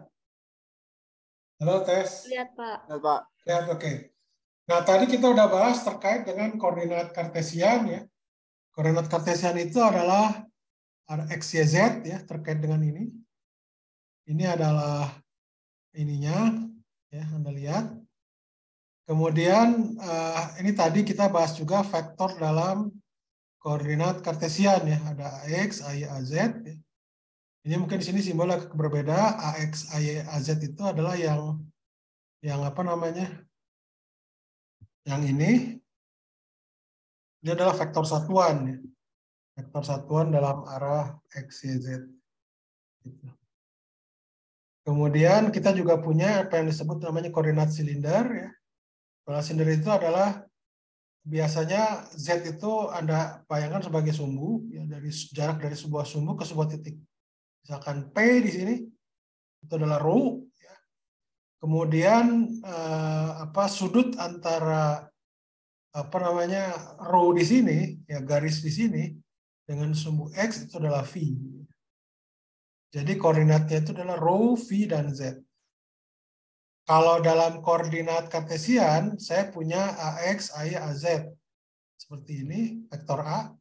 Halo, tes. Lihat, Pak. Lihat, Pak. Lihat, oke. Okay. Nah, tadi kita udah bahas terkait dengan koordinat kartesian ya. Koordinat kartesian itu adalah x, y, z ya, terkait dengan ini. Ini adalah ininya, ya, Anda lihat. Kemudian uh, ini tadi kita bahas juga vektor dalam koordinat kartesian ya, ada AX, AY, AZ. Ya. Ini mungkin di sini simbolnya berbeda. AX, AY, AZ itu adalah yang yang apa namanya? Yang ini ini adalah vektor satuan ya. Vektor satuan dalam arah X, Y, Z. Gitu. Kemudian kita juga punya apa yang disebut namanya koordinat silinder ya Bola silinder itu adalah biasanya Z itu Anda bayangkan sebagai sumbu ya dari jarak dari sebuah sumbu ke sebuah titik. Misalkan P di sini itu adalah rho ya. Kemudian eh, apa sudut antara apa namanya rho di sini ya garis di sini dengan sumbu X itu adalah V. Jadi koordinatnya itu adalah rho, V, dan Z. Kalau dalam koordinat kartesian, saya punya AX, AY, AZ. Seperti ini, vektor A.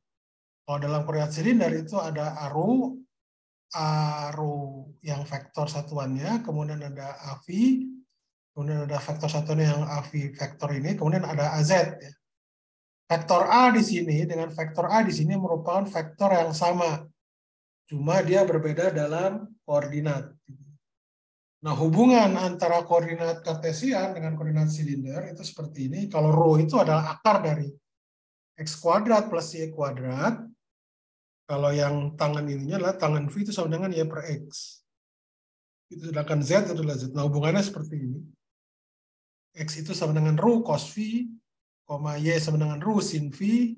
Kalau dalam koordinat silinder itu ada ARU, ARU yang vektor satuannya, kemudian ada AV, kemudian ada vektor satuannya yang AV vektor ini, kemudian ada AZ. Ya. Vektor A di sini dengan vektor A di sini merupakan vektor yang sama. Cuma dia berbeda dalam koordinat. Nah, hubungan antara koordinat kartesian dengan koordinat silinder itu seperti ini. Kalau rho itu adalah akar dari x kuadrat plus y kuadrat. Kalau yang tangan ininya adalah tangan v itu sama dengan y per x. Itu sedangkan z itu adalah z. Nah, hubungannya seperti ini. x itu sama dengan rho cos v, y sama dengan rho sin v,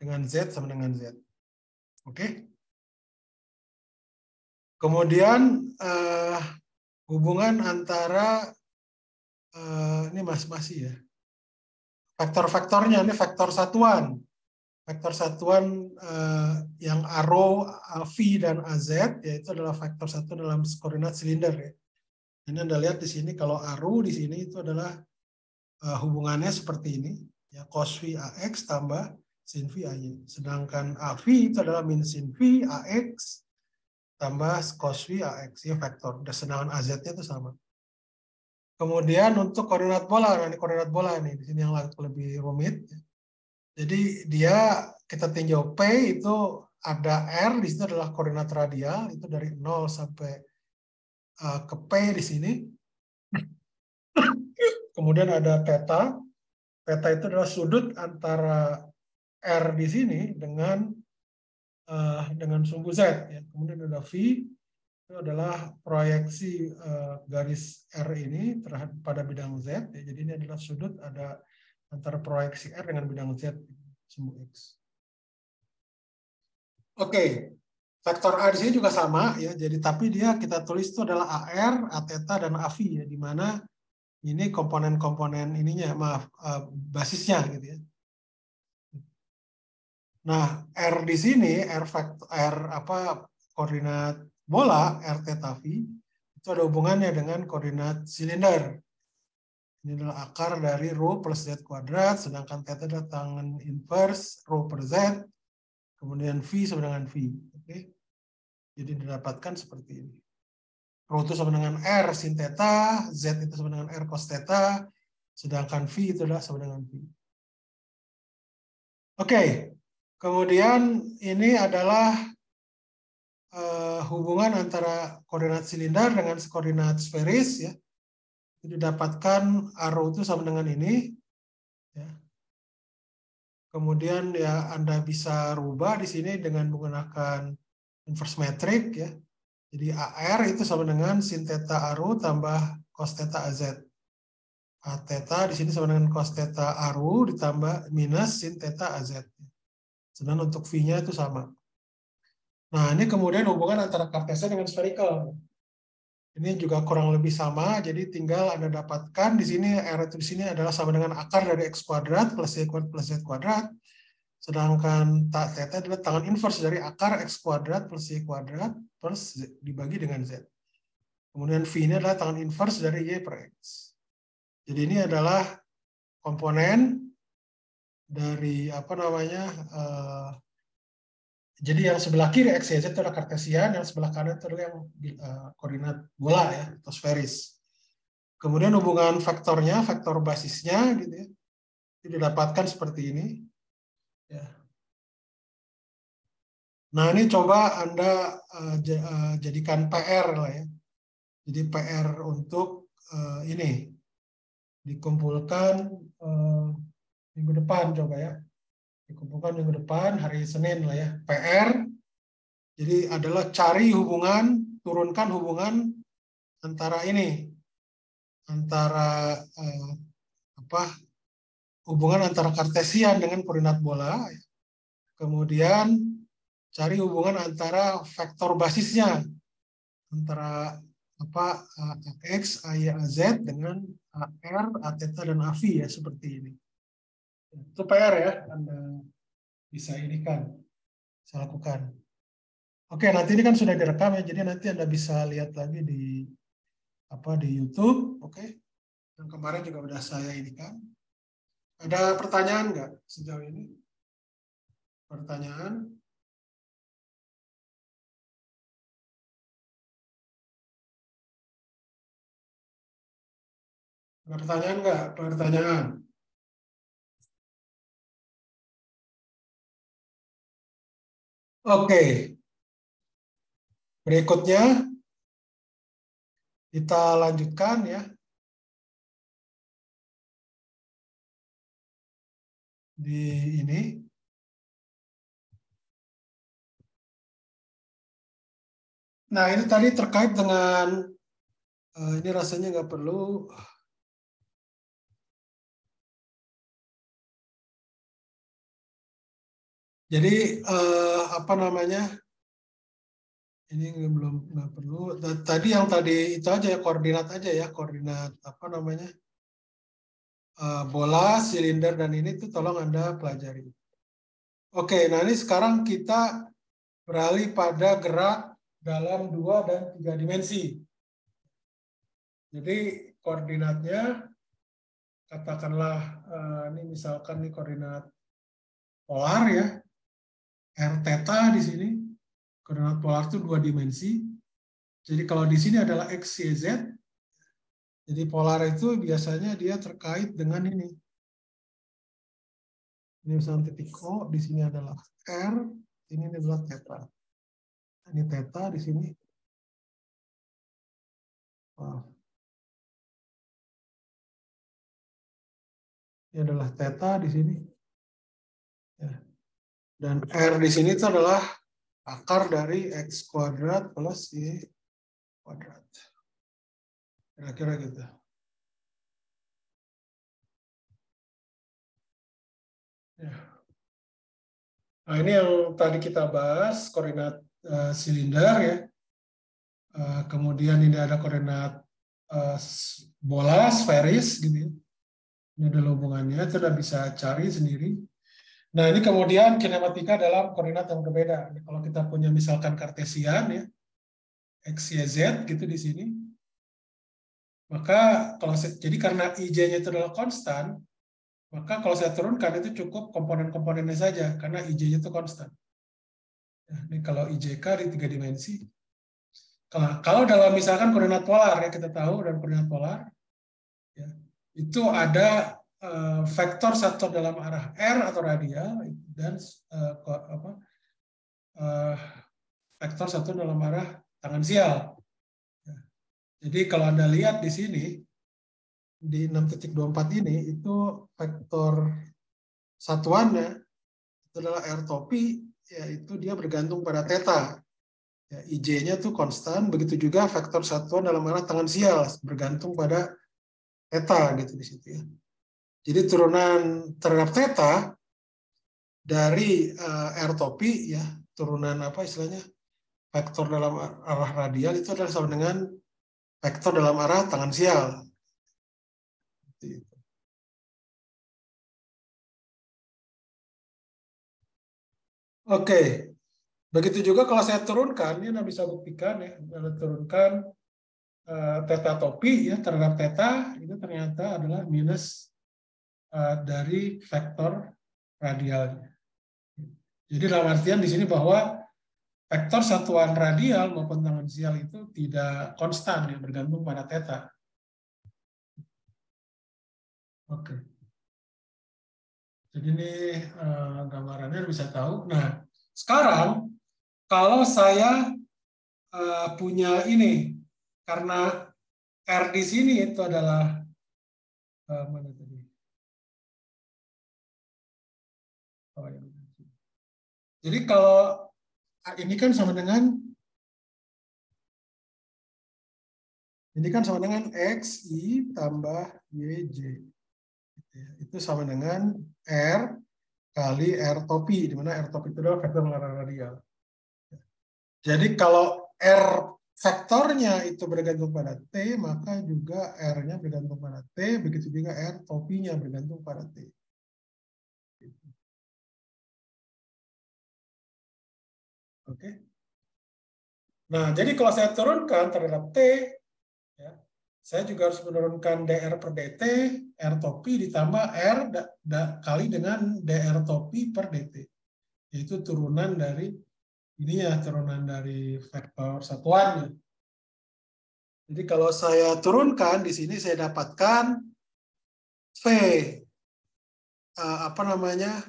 dengan z sama dengan z. Oke? Kemudian, uh, hubungan antara uh, ini mas masih ya faktor-faktornya ini faktor satuan faktor satuan uh, yang arrow V dan AZ yaitu adalah faktor satu dalam koordinat silinder ya. Ini Anda lihat di sini kalau arrow di sini itu adalah uh, hubungannya seperti ini ya cos V AX tambah sin V AY. Sedangkan AV itu adalah min sin V AX tambah cos V AX ya vektor. Dan sedangkan AZ-nya itu sama. Kemudian untuk koordinat bola, ini koordinat bola nih, di sini yang lebih rumit. Jadi dia kita tinjau P itu ada R di situ adalah koordinat radial itu dari 0 sampai uh, ke P di sini. Kemudian ada theta. Theta itu adalah sudut antara R di sini dengan uh, dengan sumbu Z. Ya. Kemudian ada V itu adalah proyeksi uh, garis R ini terhadap pada bidang Z. Ya. Jadi ini adalah sudut ada antara proyeksi R dengan bidang Z sumbu X. Oke, vektor A di sini juga sama ya. Jadi tapi dia kita tulis itu adalah AR, A theta dan AV ya di mana ini komponen-komponen ininya maaf uh, basisnya gitu ya. Nah, R di sini R vektor R apa koordinat bola R theta V itu ada hubungannya dengan koordinat silinder. Ini adalah akar dari rho plus Z kuadrat, sedangkan theta adalah tangan inverse rho per Z kemudian V sama dengan V. Oke. Jadi didapatkan seperti ini. Rho itu sama dengan R sin theta, Z itu sama dengan R cos theta, sedangkan V itu adalah sama dengan V. Oke, kemudian ini adalah uh, hubungan antara koordinat silinder dengan koordinat sferis ya. Didapatkan arrow itu sama dengan ini. Ya. Kemudian ya Anda bisa rubah di sini dengan menggunakan inverse metric ya. Jadi AR itu sama dengan sin theta ARU tambah cos theta AZ. A theta di sini sama dengan cos theta ARU ditambah minus sin theta AZ. Sedangkan untuk V-nya itu sama. Nah, ini kemudian hubungan antara Cartesian dengan spherical. Ini juga kurang lebih sama, jadi tinggal Anda dapatkan di sini R itu di sini adalah sama dengan akar dari X kuadrat plus Y kuadrat plus Z kuadrat. Sedangkan theta adalah tangan inverse dari akar X kuadrat plus Y kuadrat plus Z, dibagi dengan Z. Kemudian V ini adalah tangan inverse dari Y per X. Jadi ini adalah komponen dari apa namanya uh, jadi yang sebelah kiri x, y, z itu adalah kartesian, yang sebelah kanan itu adalah yang uh, koordinat bola ya, atau sferis. Kemudian hubungan vektornya, vektor basisnya gitu ya. Itu didapatkan seperti ini. Ya. Nah, ini coba Anda uh, jadikan PR lah ya. Jadi PR untuk uh, ini dikumpulkan uh, minggu depan coba ya. Dikumpulkan minggu depan hari Senin lah ya PR jadi adalah cari hubungan turunkan hubungan antara ini antara eh, apa hubungan antara kartesian dengan koordinat bola. Kemudian cari hubungan antara vektor basisnya antara apa x, y, z dengan r, a theta dan a v ya seperti ini. Itu PR ya, Anda bisa ini kan, bisa lakukan. Oke, nanti ini kan sudah direkam ya, jadi nanti Anda bisa lihat lagi di apa di YouTube, oke? Yang kemarin juga sudah saya ini kan. Ada pertanyaan nggak sejauh ini? Pertanyaan? Ada pertanyaan nggak? Pertanyaan? Oke. Berikutnya kita lanjutkan ya. Di ini. Nah, ini tadi terkait dengan uh, ini rasanya nggak perlu Jadi eh, apa namanya? Ini belum nggak perlu. Tadi yang tadi itu aja ya koordinat aja ya koordinat apa namanya? Eh, bola, silinder dan ini tuh tolong anda pelajari. Oke, nah ini sekarang kita beralih pada gerak dalam dua dan tiga dimensi. Jadi koordinatnya katakanlah eh, ini misalkan ini koordinat polar ya R theta di sini, koordinat polar itu dua dimensi. Jadi kalau di sini adalah X, Y, Z, jadi polar itu biasanya dia terkait dengan ini. Ini misalnya titik O, di sini adalah R, ini adalah theta. Ini theta di sini. Ini adalah theta di sini. Dan R di sini itu adalah akar dari X kuadrat plus Y kuadrat. Kira-kira gitu. Ya. Nah, ini yang tadi kita bahas, koordinat uh, silinder ya. Uh, kemudian ini ada koordinat uh, bola, sferis gitu ya. Ini ada hubungannya, sudah bisa cari sendiri. Nah, ini kemudian kinematika dalam koordinat yang berbeda. Kalau kita punya misalkan kartesian ya, x, y, z gitu di sini. Maka kalau jadi karena ij-nya itu adalah konstan, maka kalau saya turunkan itu cukup komponen-komponennya saja karena ij-nya itu konstan. Ya, ini kalau ijk di tiga dimensi. Kalau, kalau dalam misalkan koordinat polar ya kita tahu dan koordinat polar ya, itu ada vektor satu dalam arah r atau radial dan uh, apa, uh, vektor satu dalam arah tangan sial. Ya. Jadi kalau anda lihat di sini di 6.24 ini itu vektor satuannya itu adalah R topi yaitu dia bergantung pada theta. Ya, IJ-nya tuh konstan, begitu juga vektor satuan dalam arah tangan sial bergantung pada theta gitu di situ ya. Jadi turunan terhadap theta dari uh, R topi ya, turunan apa istilahnya? vektor dalam arah radial itu adalah sama dengan vektor dalam arah tangan sial. Oke, begitu juga kalau saya turunkan, ini Anda bisa buktikan ya, Anda turunkan uh, theta topi ya terhadap theta itu ternyata adalah minus uh, dari vektor radialnya. Jadi dalam artian di sini bahwa vektor satuan radial maupun tangensial itu tidak konstan ya bergantung pada theta. Oke. Jadi ini uh, gambarannya bisa tahu. Nah, sekarang kalau saya uh, punya ini, karena R di sini itu adalah mana Jadi kalau ini kan sama dengan ini kan sama dengan x i tambah y j. Ya, itu sama dengan R kali R topi, di mana R topi itu adalah vektor mengarah radial. Jadi kalau R vektornya itu bergantung pada T, maka juga R-nya bergantung pada T, begitu juga R topinya bergantung pada T. Oke. Nah, jadi kalau saya turunkan terhadap T, saya juga harus menurunkan dr per dt, r topi ditambah r da, da, kali dengan dr topi per dt. Yaitu turunan dari ini ya turunan dari vektor satuannya. Jadi kalau saya turunkan di sini saya dapatkan v uh, apa namanya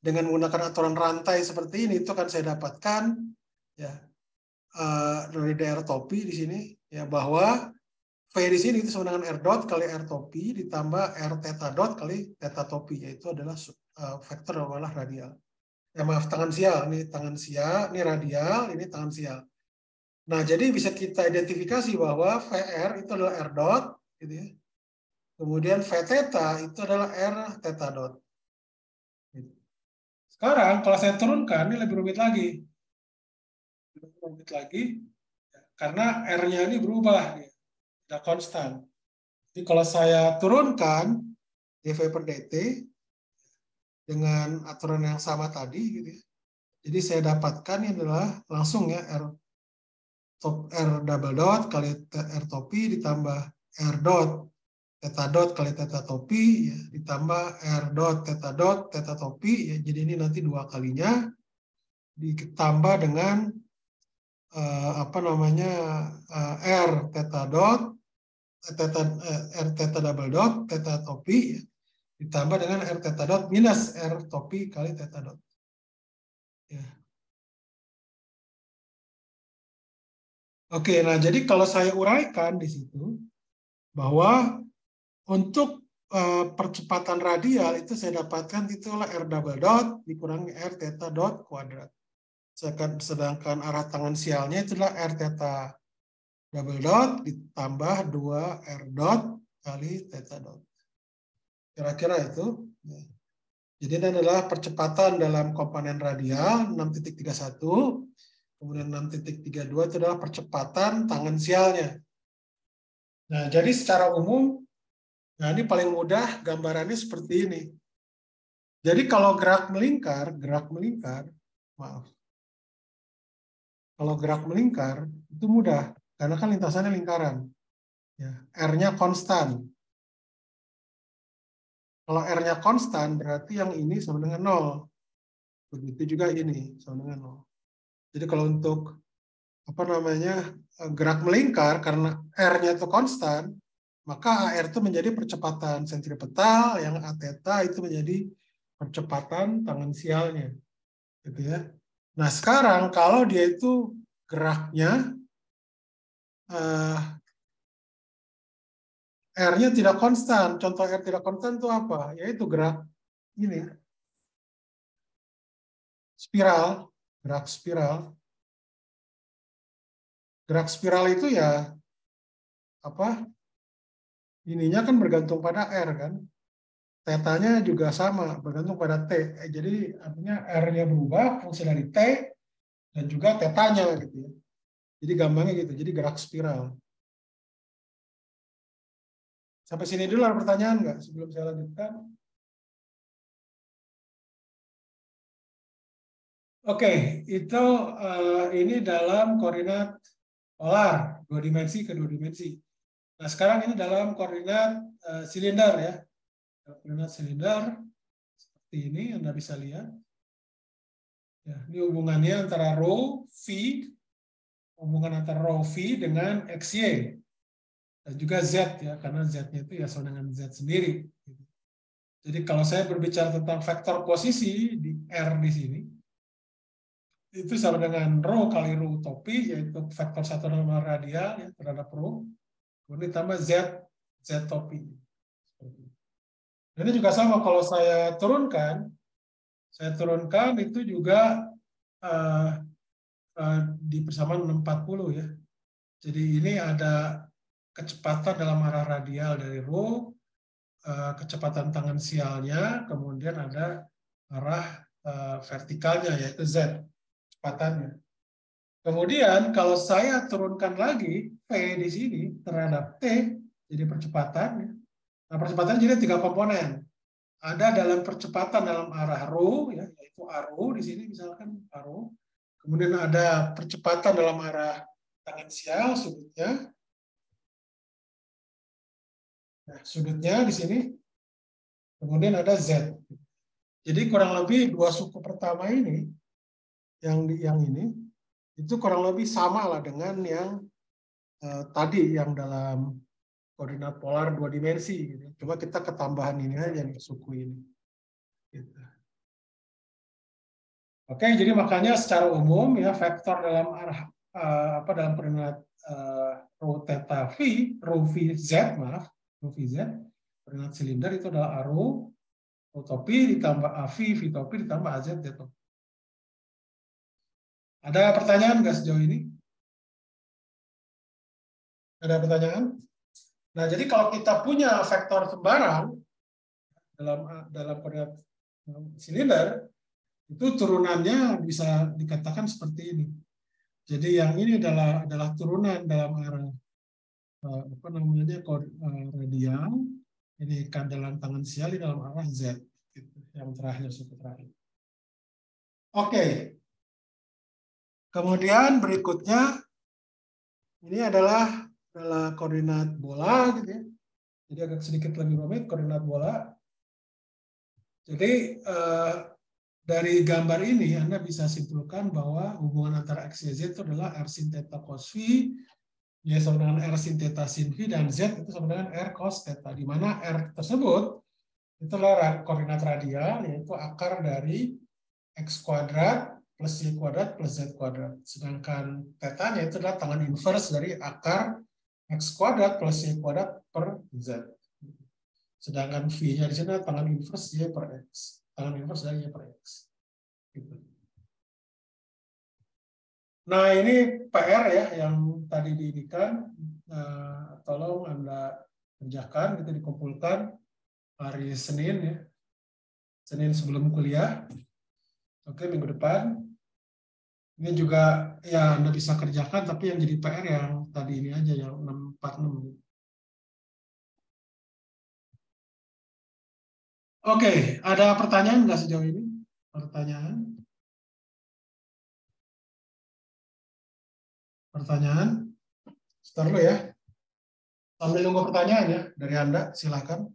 dengan menggunakan aturan rantai seperti ini itu kan saya dapatkan ya uh, dari dr topi di sini ya bahwa V di sini itu sama dengan R dot kali R topi ditambah R theta dot kali theta topi yaitu adalah uh, vektor adalah radial. Ya maaf tangan sial, ini tangan sial, ini radial, ini tangan sial. Nah, jadi bisa kita identifikasi bahwa VR itu adalah R dot gitu ya. Kemudian V theta itu adalah R theta dot. Sekarang kalau saya turunkan ini lebih rumit lagi. Lebih rumit lagi karena R-nya ini berubah ya tidak konstan. Jadi kalau saya turunkan dv per dt dengan aturan yang sama tadi, gitu ya. jadi saya dapatkan ini adalah langsung ya r top r double dot kali r topi ditambah r dot theta dot kali theta topi ya, ditambah r dot theta dot theta topi ya jadi ini nanti dua kalinya ditambah dengan uh, apa namanya uh, r theta dot theta eh, r theta double dot theta topi ditambah dengan R theta dot minus R topi kali theta dot. Ya. Oke, nah jadi kalau saya uraikan di situ bahwa untuk uh, percepatan radial itu saya dapatkan itulah R double dot dikurangi R theta dot kuadrat. Sedangkan arah tangan sialnya itulah R theta double dot ditambah 2 R dot kali theta dot. Kira-kira itu. Jadi ini adalah percepatan dalam komponen radial 6.31 Kemudian 6.32 itu adalah percepatan tangan sialnya. Nah, jadi secara umum, nah ini paling mudah gambarannya seperti ini. Jadi kalau gerak melingkar, gerak melingkar, maaf. Kalau gerak melingkar, itu mudah, karena kan lintasannya lingkaran. Ya, R-nya konstan. Kalau R-nya konstan, berarti yang ini sama dengan 0. Begitu juga ini, sama dengan 0. Jadi kalau untuk apa namanya gerak melingkar karena R-nya itu konstan, maka AR itu menjadi percepatan sentripetal, yang A theta itu menjadi percepatan tangan sialnya. Gitu ya. Nah sekarang kalau dia itu geraknya uh, R-nya tidak konstan. Contoh R tidak konstan itu apa? Yaitu gerak ini. Spiral gerak spiral. Gerak spiral itu ya apa? Ininya kan bergantung pada R kan. Tetanya juga sama, bergantung pada T. Eh, jadi artinya R-nya berubah, fungsi dari T, dan juga tetanya gitu ya. Jadi gampangnya gitu, jadi gerak spiral. Sampai sini dulu ada pertanyaan nggak sebelum saya lanjutkan? Oke, itu uh, ini dalam koordinat polar, dua dimensi ke dua dimensi. Nah, sekarang ini dalam koordinat uh, silinder ya. Koordinat silinder seperti ini Anda bisa lihat. Ya, ini hubungannya antara rho v hubungan antara rho v dengan xy dan juga z ya karena z-nya itu ya sama dengan z sendiri. Jadi kalau saya berbicara tentang vektor posisi di r di sini, itu sama dengan rho kali rho topi yaitu faktor satu radial ya terhadap rho kemudian ditambah z z topi ini juga sama kalau saya turunkan saya turunkan itu juga uh, uh, di persamaan 640 ya jadi ini ada kecepatan dalam arah radial dari rho uh, kecepatan tangan sialnya kemudian ada arah uh, vertikalnya yaitu z kecepatannya. Kemudian kalau saya turunkan lagi V di sini terhadap T jadi percepatan. Nah percepatan jadi tiga komponen. Ada dalam percepatan dalam arah rho, ya, yaitu arrow di sini misalkan arrow. Kemudian ada percepatan dalam arah tangan sial sudutnya. Nah, sudutnya di sini. Kemudian ada Z. Jadi kurang lebih dua suku pertama ini yang yang ini itu kurang lebih sama lah dengan yang uh, tadi yang dalam koordinat polar dua dimensi. Gitu. Cuma kita ketambahan ini aja nih suku ini. Gitu. Oke, jadi makanya secara umum ya vektor dalam arah uh, apa dalam koordinat uh, rho theta v, rho v z maaf, rho v z koordinat silinder itu adalah rho, rho topi ditambah av, v topi ditambah az z topi. Ada pertanyaan nggak sejauh ini? Ada pertanyaan? Nah, jadi kalau kita punya vektor sembarang dalam dalam koordinat silinder, itu turunannya bisa dikatakan seperti ini. Jadi yang ini adalah adalah turunan dalam arah eh, apa namanya eh, radial, ini kan dalam tangan sial dalam arah z, gitu. yang terakhir suku terakhir. Oke, Kemudian berikutnya ini adalah adalah koordinat bola gitu ya. Jadi agak sedikit lebih rumit koordinat bola. Jadi eh, dari gambar ini Anda bisa simpulkan bahwa hubungan antara X, Y, Z itu adalah R sin theta cos V, Y sama dengan R sin theta sin V, dan Z itu sama dengan R cos theta, di mana R tersebut itulah koordinat radial, yaitu akar dari X kuadrat plus Y kuadrat plus Z kuadrat. Sedangkan tetanya itu adalah tangan inverse dari akar X kuadrat plus Y kuadrat per Z. Sedangkan V-nya di sini tangan inverse Y per X. Tangan inverse dari Y per X. Gitu. Nah ini PR ya yang tadi diinikan. Nah, tolong Anda kerjakan, kita dikumpulkan hari Senin ya. Senin sebelum kuliah. Oke, minggu depan. Ini juga ya Anda bisa kerjakan, tapi yang jadi PR yang tadi ini aja, yang 646. Oke, ada pertanyaan nggak sejauh ini? Pertanyaan? Pertanyaan? Sebentar ya. Sambil nunggu pertanyaan ya dari Anda, silakan.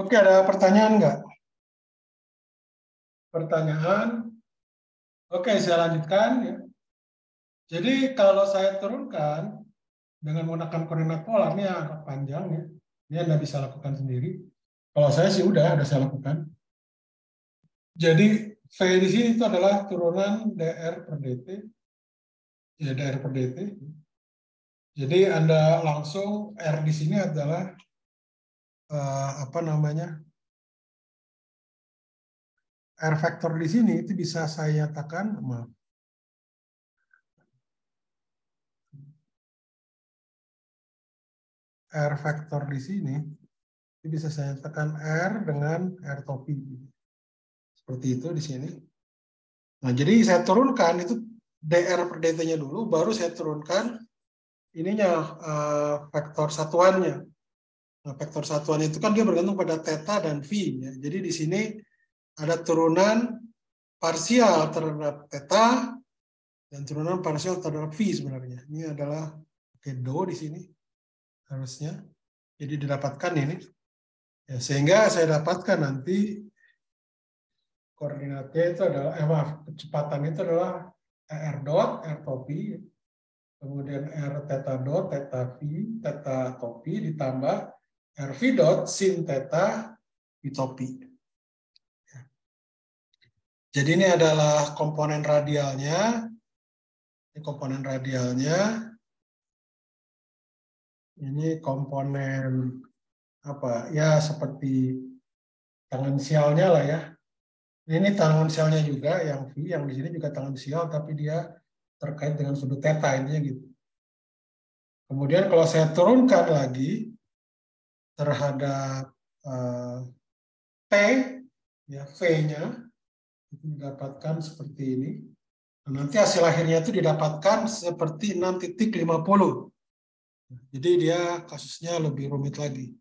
Oke, ada pertanyaan nggak? Pertanyaan? Oke, saya lanjutkan. Ya. Jadi kalau saya turunkan dengan menggunakan koordinat polar, ini agak panjang ya. Ini Anda bisa lakukan sendiri. Kalau saya sih udah, udah saya lakukan. Jadi V di sini itu adalah turunan dr per dt. Ya, DR per dt. Jadi Anda langsung R di sini adalah uh, apa namanya? R vektor di sini itu bisa saya nyatakan, maaf. R vektor di sini itu bisa saya nyatakan R dengan R topi. Seperti itu di sini. Nah, jadi saya turunkan itu DR per dt-nya dulu, baru saya turunkan ininya uh, vektor satuannya. Nah, vektor satuan itu kan dia bergantung pada theta dan v. Ya. Jadi di sini ada turunan parsial terhadap theta dan turunan parsial terhadap v sebenarnya. Ini adalah oke do di sini harusnya. Jadi didapatkan ini. Ya, sehingga saya dapatkan nanti koordinatnya itu adalah eh maaf kecepatan itu adalah R dot R topi kemudian R theta dot theta V theta topi ditambah R V dot sin theta V topi. Ya. Jadi ini adalah komponen radialnya. Ini komponen radialnya. Ini komponen apa ya seperti tangan sialnya lah ya ini tangan sialnya juga yang V, yang di sini juga tangan sial, tapi dia terkait dengan sudut theta intinya gitu. Kemudian kalau saya turunkan lagi terhadap uh, P, ya V-nya itu didapatkan seperti ini. Nah, nanti hasil akhirnya itu didapatkan seperti 6.50. Jadi dia kasusnya lebih rumit lagi.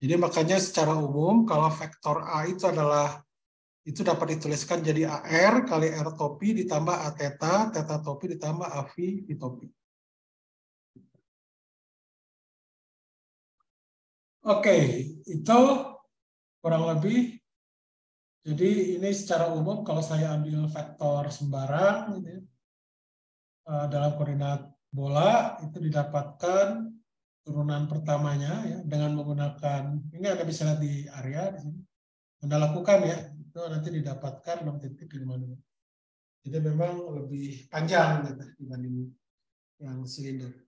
Jadi makanya secara umum kalau vektor A itu adalah itu dapat dituliskan jadi AR kali R topi ditambah A theta, theta topi ditambah AV V topi. Oke, itu kurang lebih. Jadi ini secara umum kalau saya ambil vektor sembarang ya, eh, dalam koordinat bola itu didapatkan turunan pertamanya ya dengan menggunakan ini Anda bisa lihat di area di sini. Anda lakukan ya, itu nanti didapatkan 6.52. Jadi memang lebih panjang gitu, dibanding yang silinder.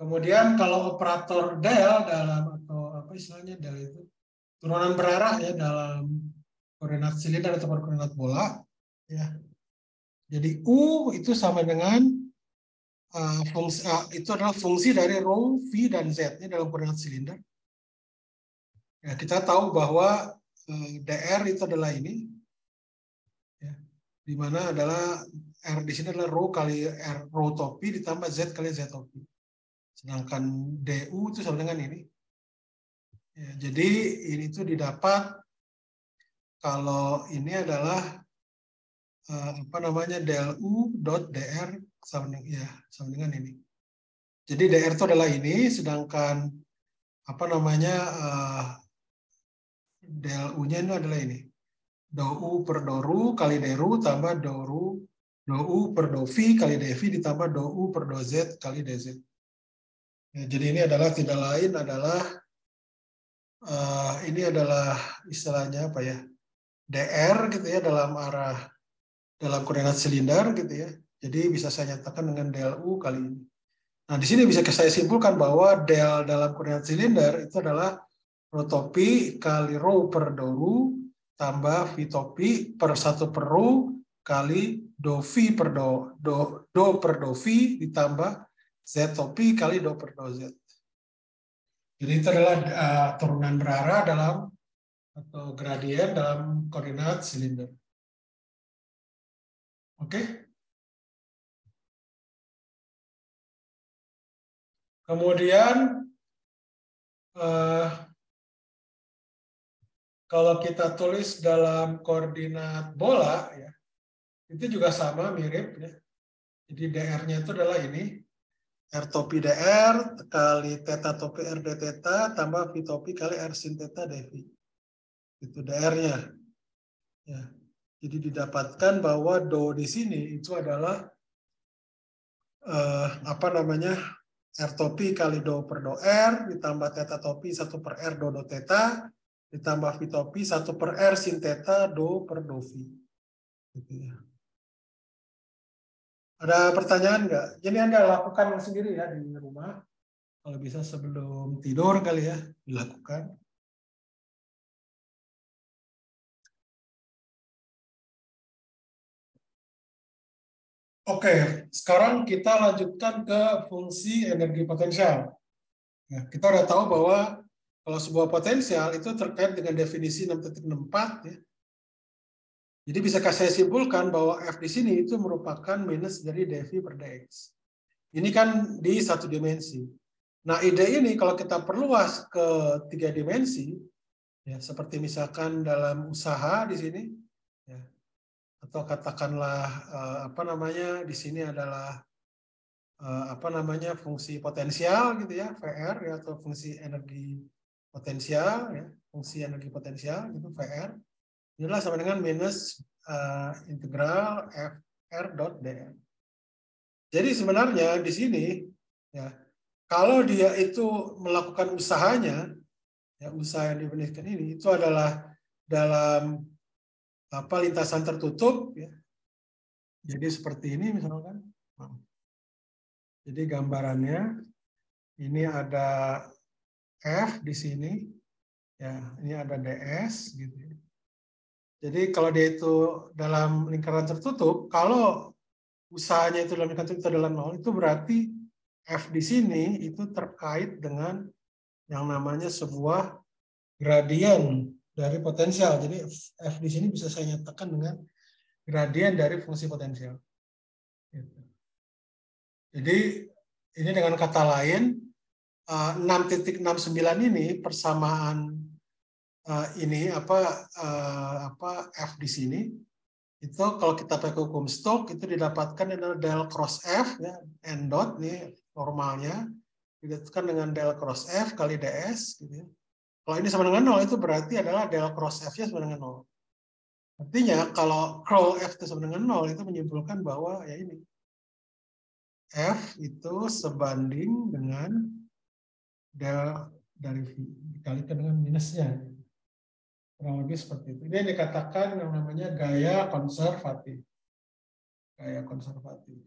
Kemudian kalau operator del dalam atau apa istilahnya del itu turunan berarah ya dalam koordinat silinder atau koordinat bola ya. Jadi U itu sama dengan uh, fungsi uh, itu adalah fungsi dari rho, v dan z ini dalam koordinat silinder. Ya, kita tahu bahwa uh, dr itu adalah ini, ya, di mana adalah r di sini adalah rho kali r rho topi ditambah z kali z topi. Sedangkan du itu sama dengan ini. Ya, jadi ini itu didapat kalau ini adalah uh, apa namanya del u dot dr sama dengan ya sama dengan ini. Jadi DR itu adalah ini, sedangkan apa namanya uh, del U-nya itu adalah ini. Do U per do Ru kali Deru tambah do Ru, do U per do V kali Devi ditambah do U per do Z kali DZ. Ya, jadi ini adalah tidak lain adalah uh, ini adalah istilahnya apa ya DR gitu ya dalam arah dalam koordinat silinder gitu ya jadi bisa saya nyatakan dengan del U kali ini. Nah, di sini bisa saya simpulkan bahwa del dalam koordinat silinder itu adalah rho topi kali rho per do ru tambah v topi per satu per rho kali do v per do, do, do per do v ditambah z topi kali do per do z. Jadi itu adalah uh, turunan berarah dalam atau gradien dalam koordinat silinder. Oke. Okay? Kemudian eh, kalau kita tulis dalam koordinat bola ya itu juga sama mirip ya. Jadi dr-nya itu adalah ini r topi dr kali theta topi r d theta tambah v topi kali r sin theta dv. Itu dr-nya. Ya. Jadi didapatkan bahwa do di sini itu adalah eh, apa namanya R topi kali do per do R, ditambah theta topi 1 per R do do theta, ditambah V topi 1 per R sin theta do per do V. Gitu ya. Ada pertanyaan nggak? Jadi Anda lakukan sendiri ya di rumah. Kalau bisa sebelum tidur kali ya dilakukan. Oke, sekarang kita lanjutkan ke fungsi energi potensial. Ya, kita udah tahu bahwa kalau sebuah potensial itu terkait dengan definisi 6.64 ya. Jadi bisa saya simpulkan bahwa F di sini itu merupakan minus dari dV per dx. Ini kan di satu dimensi. Nah, ide ini kalau kita perluas ke tiga dimensi, ya seperti misalkan dalam usaha di sini, atau katakanlah uh, apa namanya di sini adalah uh, apa namanya fungsi potensial gitu ya VR ya atau fungsi energi potensial ya fungsi energi potensial gitu VR inilah sama dengan minus uh, integral FR dot dr. Jadi sebenarnya di sini ya kalau dia itu melakukan usahanya ya usaha yang diberikan ini itu adalah dalam apa lintasan tertutup ya. Jadi seperti ini misalkan. Jadi gambarannya ini ada F di sini. Ya, ini ada DS gitu. Jadi kalau dia itu dalam lingkaran tertutup, kalau usahanya itu dalam lingkaran tertutup adalah nol, itu berarti F di sini itu terkait dengan yang namanya sebuah gradien dari potensial. Jadi F di sini bisa saya nyatakan dengan gradien dari fungsi potensial. Jadi ini dengan kata lain 6.69 eh, ini persamaan eh, ini apa eh, apa F di sini itu kalau kita pakai hukum Stokes itu didapatkan dengan del cross F ya n dot nih normalnya didapatkan dengan del cross F kali ds gitu ya. Kalau ini sama dengan 0, itu berarti adalah del cross F-nya sama dengan 0. Artinya kalau curl F itu sama dengan 0, itu menyimpulkan bahwa ya ini. F itu sebanding dengan del dari dikalikan dengan minusnya. Kurang lebih seperti itu. Ini yang dikatakan yang namanya gaya konservatif. Gaya konservatif.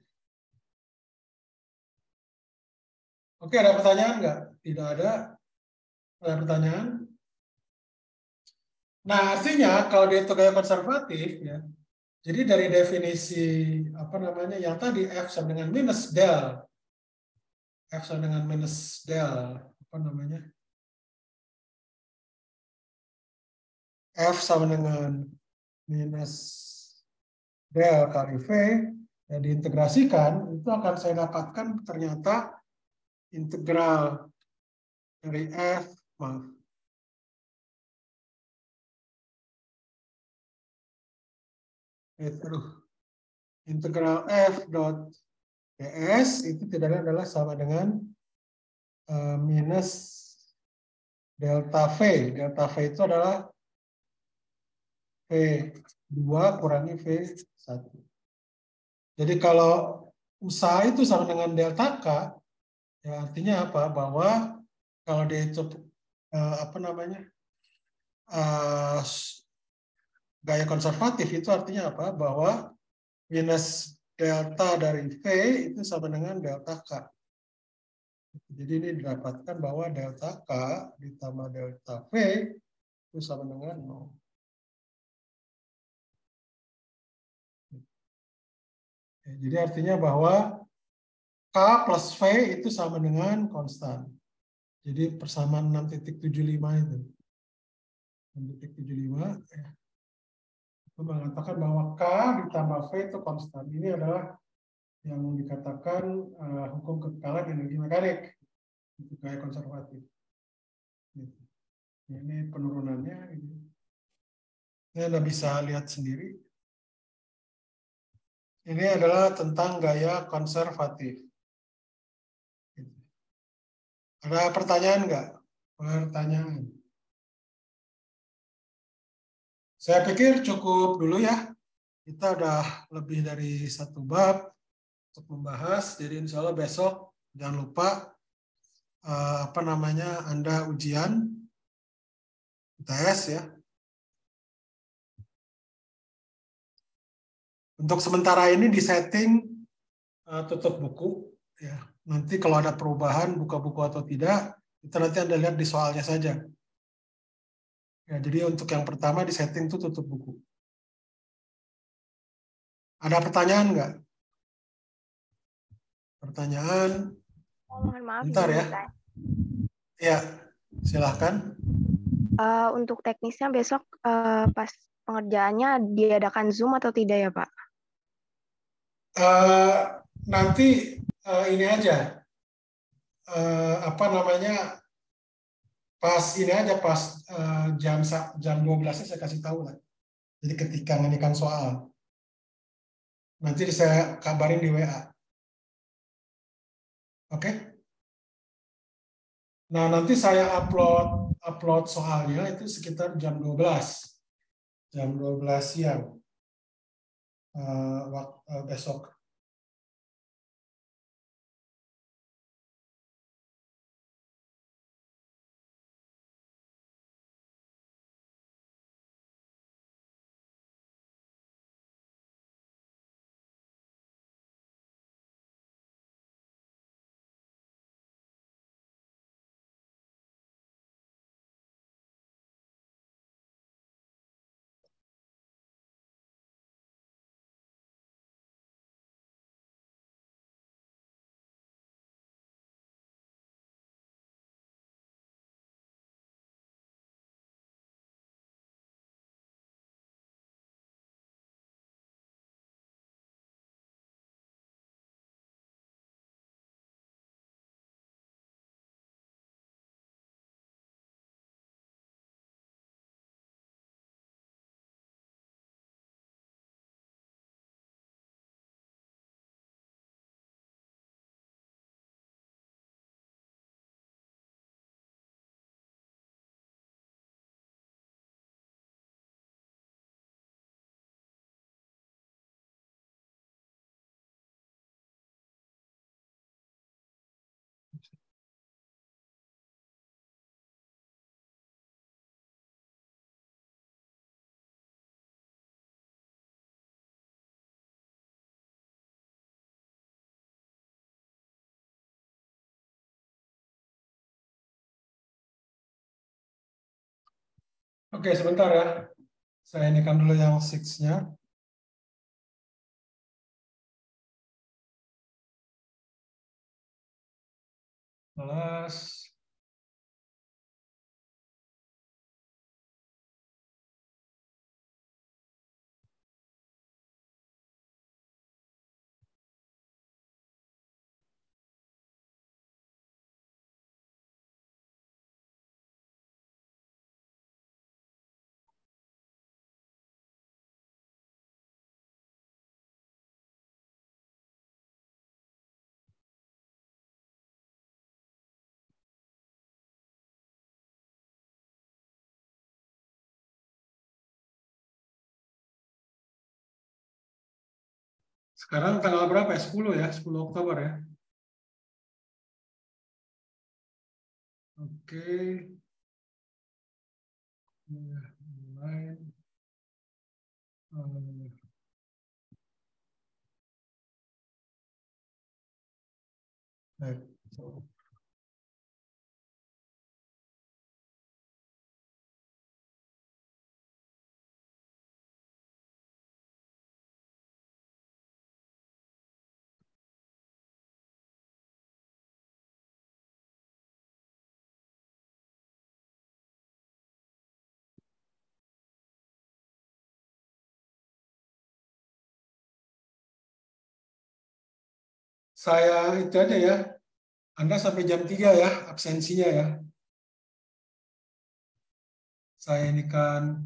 Oke, ada pertanyaan nggak? Tidak ada. Ada pertanyaan? Nah, artinya kalau dia itu gaya konservatif, ya, jadi dari definisi apa namanya yang tadi F sama dengan minus del, F sama dengan minus del, apa namanya? F sama dengan minus del kali V, ya diintegrasikan, itu akan saya dapatkan ternyata integral dari F maaf. Itu integral f dot ds itu tidaknya adalah sama dengan uh, minus delta v. Delta v itu adalah v2 kurangi v1. Jadi kalau usaha itu sama dengan delta k, ya artinya apa? Bahwa kalau dia itu uh, apa namanya uh, gaya konservatif itu artinya apa? Bahwa minus delta dari V itu sama dengan delta K. Jadi ini didapatkan bahwa delta K ditambah delta V itu sama dengan 0. Jadi artinya bahwa K plus V itu sama dengan konstan. Jadi persamaan 6.75 itu. 6.75 ya. Itu mengatakan bahwa K ditambah V itu konstan. Ini adalah yang dikatakan uh, hukum kekekalan energi mekanik. Itu kayak konservatif. Gitu. Ini penurunannya. Ini Anda bisa lihat sendiri. Ini adalah tentang gaya konservatif. Ada pertanyaan enggak? Pertanyaan. Saya pikir cukup dulu ya. Kita udah lebih dari satu bab untuk membahas. Jadi insya Allah besok jangan lupa eh, apa namanya Anda ujian tes ya. Untuk sementara ini di setting uh, tutup buku. Ya, nanti kalau ada perubahan buka buku atau tidak, itu nanti anda lihat di soalnya saja. Ya, jadi untuk yang pertama di setting itu tutup buku. Ada pertanyaan nggak? Pertanyaan? Oh, mohon maaf. Bentar ya. Ya, silahkan. Uh, untuk teknisnya besok uh, pas pengerjaannya diadakan Zoom atau tidak ya Pak? Uh, nanti uh, ini aja uh, apa namanya pas ini aja pas uh, jam jam 12 saya kasih tahu lah. Jadi ketika nganikan soal nanti saya kabarin di WA. Oke? Okay? Nah, nanti saya upload upload soalnya itu sekitar jam 12. Jam 12 siang. Uh, waktu, uh, besok. Oke, sebentar ya. Saya inikan dulu yang six-nya. Plus Sekarang tanggal berapa ya? 10 ya? 10 Oktober ya? Oke. Ya, mulai. Baik. Saya itu aja ya. Anda sampai jam 3 ya absensinya ya. Saya ini kan